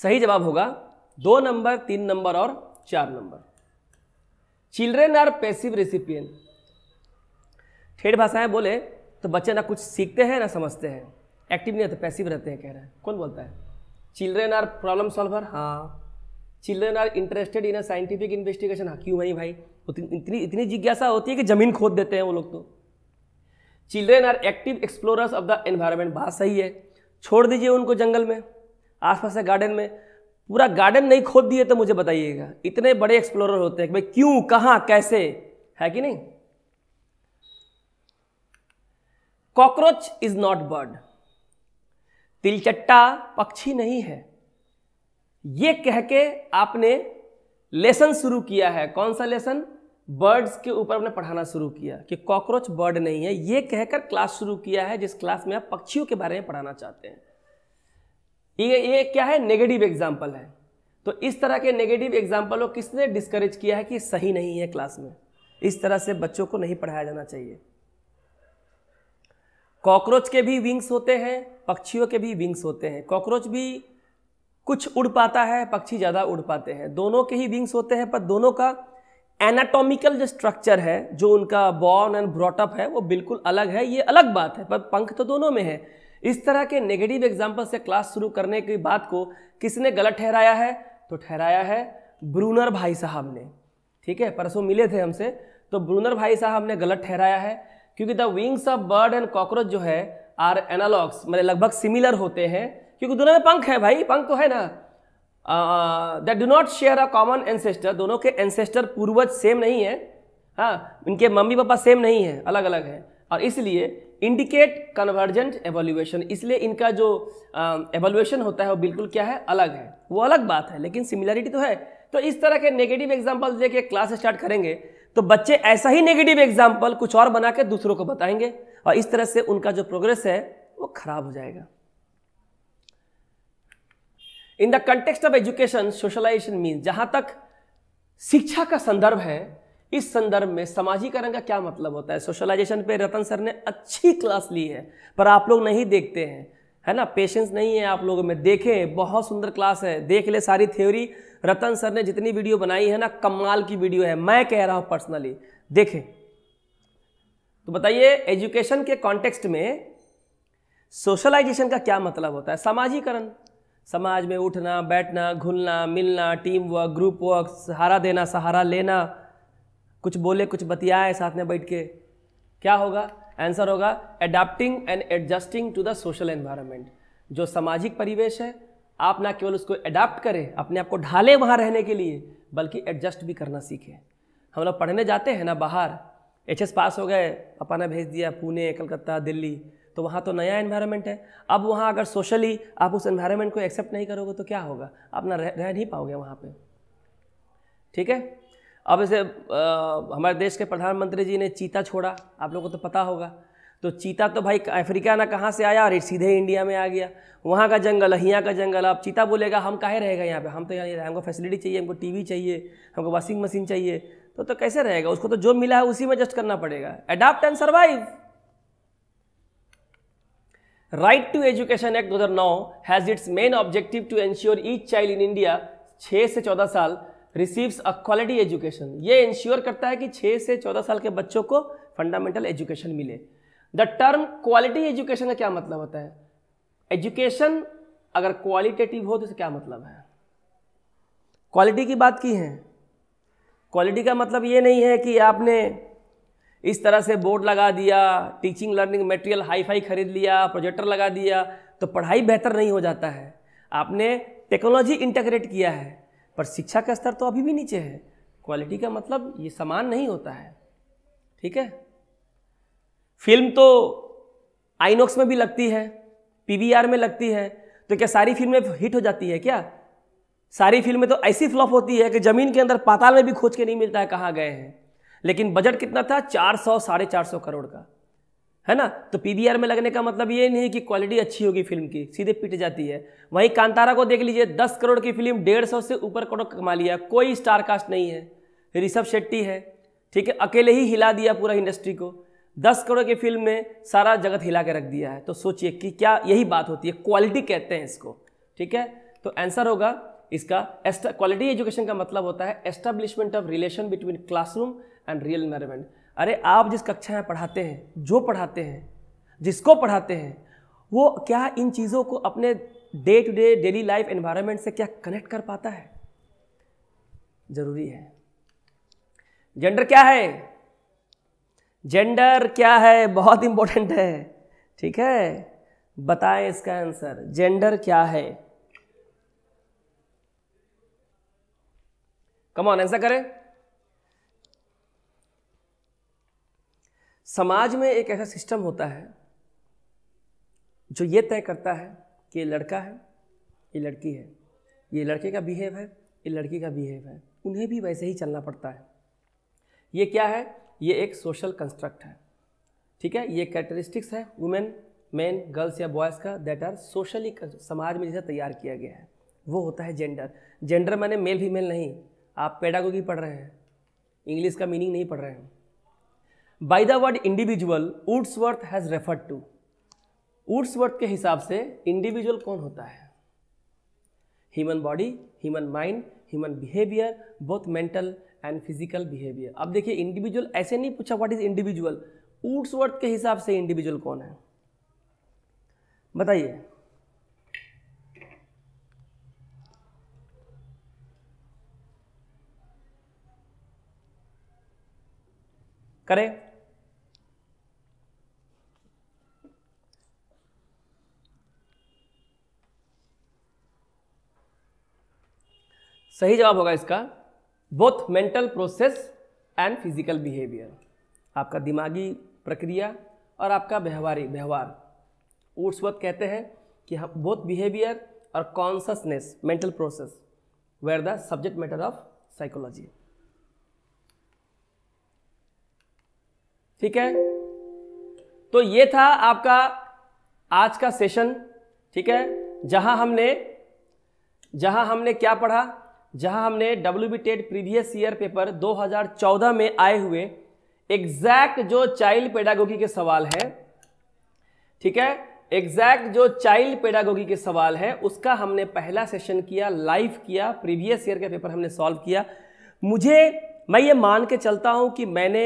सही जवाब होगा दो नंबर, तीन नंबर और चार number. Children are passive recipient. ठेठ भाषाएँ बोले तो बच्चे ना कुछ सीखते हैं, ना समझते हैं। एक्टिव नहीं रहते पैसिव रहते हैं, कह रहे हैं। कौन बोलता है? Children are problem solver? हाँ। Children are interested in a scientific investigation? हाँ क्यों नहीं भाई? इतनी इतनी जिज्ञासा होती है कि ज़मीन खोद देते हैं वो लोग तो। Children are active explorers of the environment बात सही है। छोड़ दीजिए उनको जंगल में। आसपास के गार्डन में। पूरा गार्डन नहीं खोद दिए तो मुझे बताइएगा। इतने बड़े एक्सप्लोरर होते हैं कि भाई क्यों, कहाँ, कैसे? है कि नहीं? कॉकरोच इज़ नॉट बर्ड तिलचट्टा पक्षी नहीं है। ये कह के आपने लेसन शुरू किया है। कौन सा लेसन बर्ड्स के ऊपर आपने पढ़ाना शुरू किया कि कॉकरोच बर्ड नहीं है। ये कहकर क्लास शुरू किया है जिस क्लास में आप पक्षियों के बारे में पढ़ाना चाहते हैं। ये ये क्या है? नेगेटिव एग्ज़ाम्पल है। तो इस तरह के नेगेटिव एग्ज़ाम्पल को किसने डिस्करेज किया है कि सही नहीं है क्लास में? इस तरह से बच्चों को नहीं पढ़ाया जाना चाहिए। कॉकरोच के भी विंग्स होते हैं, पक्षियों के भी विंग्स होते हैं। कॉकरोच भी कुछ उड़ पाता है, पक्षी ज़्यादा उड़ पाते हैं। दोनों के ही विंग्स होते हैं, पर दोनों का एनाटॉमिकल जो स्ट्रक्चर है, जो उनका बॉर्न एंड ब्रॉटअप है, वो बिल्कुल अलग है। ये अलग बात है, पर पंख तो दोनों में है। इस तरह के नेगेटिव एग्ज़ाम्पल से क्लास शुरू करने की बात को किसने गलत ठहराया है? तो ठहराया है ब्रूनर भाई साहब ने। ठीक है, परसों मिले थे हमसे तो ब्रूनर भाई साहब ने गलत ठहराया है, क्योंकि the wings of bird and cockroach जो है आर एनालॉग्स मतलब लगभग सिमिलर होते हैं, क्योंकि दोनों में पंख है भाई, पंख तो है ना। That do not share a common ancestor दोनों के एंसेस्टर पूर्वज सेम नहीं है। हाँ इनके मम्मी पापा सेम नहीं है अलग अलग है। और इसलिए इंडिकेट कन्वर्जेंट एवोल्यूएशन इसलिए इनका जो एवोल्यूएशन होता है वो बिल्कुल क्या है? अलग है। वो अलग बात है, लेकिन सिमिलरिटी तो है। तो इस तरह के नेगेटिव एग्ज़ाम्पल लेके क्लास स्टार्ट करेंगे तो बच्चे ऐसा ही नेगेटिव एग्ज़ाम्पल कुछ और बना के दूसरों को बताएँगे, और इस तरह से उनका जो प्रोग्रेस है, वो खराब हो जाएगा। In the context of education socialization mean जहाँ तक शिक्षा का संदर्भ है इस संदर्भ में समाजीकरण का क्या मतलब होता है? सोशलाइजेशन पे रतन सर ने अच्छी क्लास ली है, पर आप लोग नहीं देखते हैं, है ना? पेशेंस नहीं है आप लोगों में। देखें, बहुत सुंदर क्लास है। देख ले सारी थ्योरी रतन सर ने जितनी वीडियो बनाई है ना, कमाल की वीडियो है। मैं कह रहा हूँ पर्सनली देखें। तो बताइए एजुकेशन के कॉन्टेक्स्ट में सोशलाइजेशन का क्या मतलब होता है? समाजीकरण। समाज में उठना, बैठना, घुलना, मिलना टीम वर्क ग्रुप वर्क सहारा देना, सहारा लेना। कुछ बोले कुछ बतियाए साथ में बैठ के। क्या होगा? आंसर होगा adapting and adjusting to the social environment जो सामाजिक परिवेश है आप ना केवल उसको एडाप्ट करें अपने आप को ढाले वहाँ रहने के लिए बल्कि एडजस्ट भी करना सीखें। हम लोग पढ़ने जाते हैं ना बाहर एच एस पास हो गए पापा ने भेज दिया पुणे कलकत्ता दिल्ली तो वहाँ तो नया एनवायरनमेंट है। अब वहाँ अगर सोशली आप उस एनवायरनमेंट को एक्सेप्ट नहीं करोगे तो क्या होगा? आप ना रह, रह नहीं पाओगे वहाँ पे। ठीक है? अब जैसे हमारे देश के प्रधानमंत्री जी ने चीता छोड़ा, आप लोगों को तो पता होगा। तो चीता तो भाई अफ्रीका ना कहाँ से आया और सीधे इंडिया में आ गया। वहाँ का जंगल यहाँ का जंगल, अब चीता बोलेगा, हम काहे रहेगा यहाँ पे? हम तो यहाँ नहीं रहे हमको फैसिलिटी चाहिए, हमको टीवी चाहिए, हमको वॉशिंग मशीन चाहिए। तो तो कैसे रहेगा? उसको तो जो मिला है उसी में एडजस्ट करना पड़ेगा। Adapt and survive right to education act 2009 has its main objective to ensure each child in India 6 से 14 साल रिसीव्स अ क्वालिटी एजुकेशन ये इंश्योर करता है कि 6 से 14 साल के बच्चों को फंडामेंटल एजुकेशन मिले। द टर्म क्वालिटी एजुकेशन का क्या मतलब होता है? एजुकेशन अगर क्वालिटेटिव हो तो इसका क्या मतलब है? क्वालिटी की बात की है। क्वालिटी का मतलब ये नहीं है कि आपने इस तरह से बोर्ड लगा दिया teaching learning material hi fi खरीद लिया प्रोजेक्टर लगा दिया तो पढ़ाई बेहतर नहीं हो जाता है। आपने टेक्नोलॉजी इंटीग्रेट किया है। पर शिक्षा का स्तर तो अभी भी नीचे है। क्वालिटी का मतलब ये समान नहीं होता है। ठीक है? फ़िल्म तो आइनॉक्स में भी लगती है, पीवीआर में लगती है तो क्या सारी फ़िल्में हिट हो जाती है क्या? सारी फ़िल्में तो ऐसी फ्लॉप होती है कि ज़मीन के अंदर पाताल में भी खोज के नहीं मिलता है कहाँ गए हैं। लेकिन बजट कितना था? चार सौ, साढ़े चार सौ करोड़ का। है ना? तो पीवीआर में लगने का मतलब ये नहीं कि क्वालिटी अच्छी होगी फ़िल्म की, सीधे पिट जाती है। वहीं कांतारा को देख लीजिए, दस करोड़ की फ़िल्म डेढ़ सौ से ऊपर करोड़ कमा लिया। कोई स्टार कास्ट नहीं है। ऋषभ शेट्टी है, ठीक है? अकेले ही हिला दिया पूरा इंडस्ट्री को। दस करोड़ की फ़िल्म में सारा जगत हिला के रख दिया है। तो सोचिए कि क्या यही बात होती है। क्वालिटी कहते हैं इसको, ठीक है? तो आंसर होगा इसका। क्वालिटी एजुकेशन का मतलब होता है establishment of relation between classroom and real environment अरे आप जिस कक्षा में पढ़ाते हैं, जो पढ़ाते हैं, जिसको पढ़ाते हैं, वो क्या इन चीज़ों को अपने day to day daily life environment से क्या कनेक्ट कर पाता है? ज़रूरी है। जेंडर क्या है? जेंडर क्या है? बहुत इंपॉर्टेंट है। ठीक है? बताएँ इसका आंसर जेंडर क्या है? कम ऑन आंसर करें। समाज में एक ऐसा सिस्टम होता है जो ये तय करता है कि ये लड़का है, ये लड़की है। ये लड़के का बिहेव है, ये लड़की का बिहेव है। उन्हें भी वैसे ही चलना पड़ता है। ये क्या है? ये एक सोशल कंस्ट्रक्ट है। ठीक है? ये कैरेक्टरिस्टिक्स है वुमेन मैन गर्ल्स या बॉयज़ का दैट आर सोशली समाज में जैसे तैयार किया गया है। वो होता है जेंडर जेंडर मैंने मेल फीमेल नहीं। आप पेडागोगी पढ़ रहे हैं। इंग्लिश का मीनिंग नहीं पढ़ रहे हैं। By the word individual Woodsworth has referred to Woodsworth के हिसाब से इंडिविजुअल कौन होता है? Human body human mind human behaviour both mental and physical behaviour अब देखिए इंडिविजुअल ऐसे नहीं पूछा व्हाट इज़ इंडिविजुअल वुड्सवर्थ के हिसाब से इंडिविजुअल कौन है? बताइए। करें। सही जवाब होगा इसका। Both mental process and physical behaviour आपका दिमागी प्रक्रिया और आपका व्यवहारिक व्यवहार। ऊर्सवत कहते हैं कि हम बोथ बिहेवियर और consciousness mental process were the subject matter of psychology ठीक है? तो ये था आपका आज का सेशन ठीक है? जहाँ हमने जहाँ हमने क्या पढ़ा? जहाँ हमने W B TET previous year paper 2014 में आए हुए एग्जैक्ट जो चाइल्ड पेडागोगी के सवाल है ठीक है? एग्जैक्ट जो चाइल्ड पेडागोगी के सवाल है उसका हमने पहला सेशन किया लाइव किया प्रीवियस ईयर का पेपर हमने सॉल्व किया। मुझे मैं ये मान के चलता हूँ कि मैंने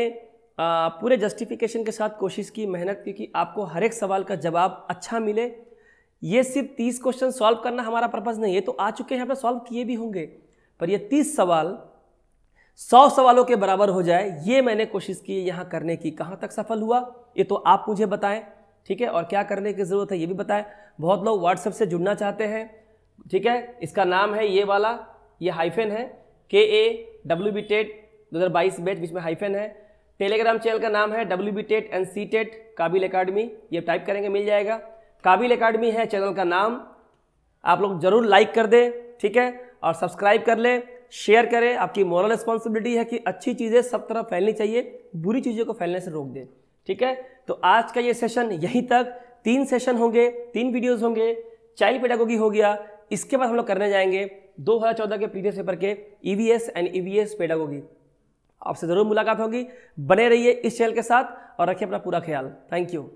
आ, पूरे जस्टिफिकेशन के साथ कोशिश की मेहनत की कि आपको हर एक सवाल का जवाब अच्छा मिले। ये सिर्फ़ तीस क्वेश्चन सॉल्व करना हमारा पर्पज़ नहीं है तो आ चुके हैं आपने सॉल्व किए भी होंगे। पर ये तीस सवाल सौ सवालों के बराबर हो जाए, ये मैंने कोशिश की यहाँ करने की। कहाँ तक सफल हुआ, ये तो आप मुझे बताएँ, ठीक है? और क्या करने की ज़रूरत है, ये भी बताएँ। बहुत लोग व्हाट्सएप से जुड़ना चाहते हैं, ठीक है? इसका नाम है ये वाला, ये हाइफेन है के ए डब्ल्यू बी टेट दो हज़ार बाईस बैच बीच में हाइफेन है। टेलीग्राम चैनल का नाम है W B TET and C TET Kabil academy ये टाइप करेंगे, मिल जाएगा। काबिल अकाडमी है चैनल का नाम। आप लोग ज़रूर लाइक कर दें, ठीक है? और सब्सक्राइब कर ले, शेयर करें। आपकी मॉरल रिस्पॉन्सिबिलिटी है कि अच्छी चीज़ें सब तरफ़ फैलनी चाहिए, बुरी चीज़ों को फैलने से रोक दें, ठीक है? तो आज का ये सेशन यहीं तक। तीन सेशन होंगे, तीन वीडियोस होंगे चाइल्ड पेडागोगी हो गया, इसके बाद हम लोग करने जाएँगे 2014 के प्रीवियस पेपर के ईवीएस एंड ईवीएस पेडागोगी आपसे ज़रूर मुलाकात होगी। बने रहिए इस चैनल के साथ और रखिए अपना पूरा ख्याल। Thank you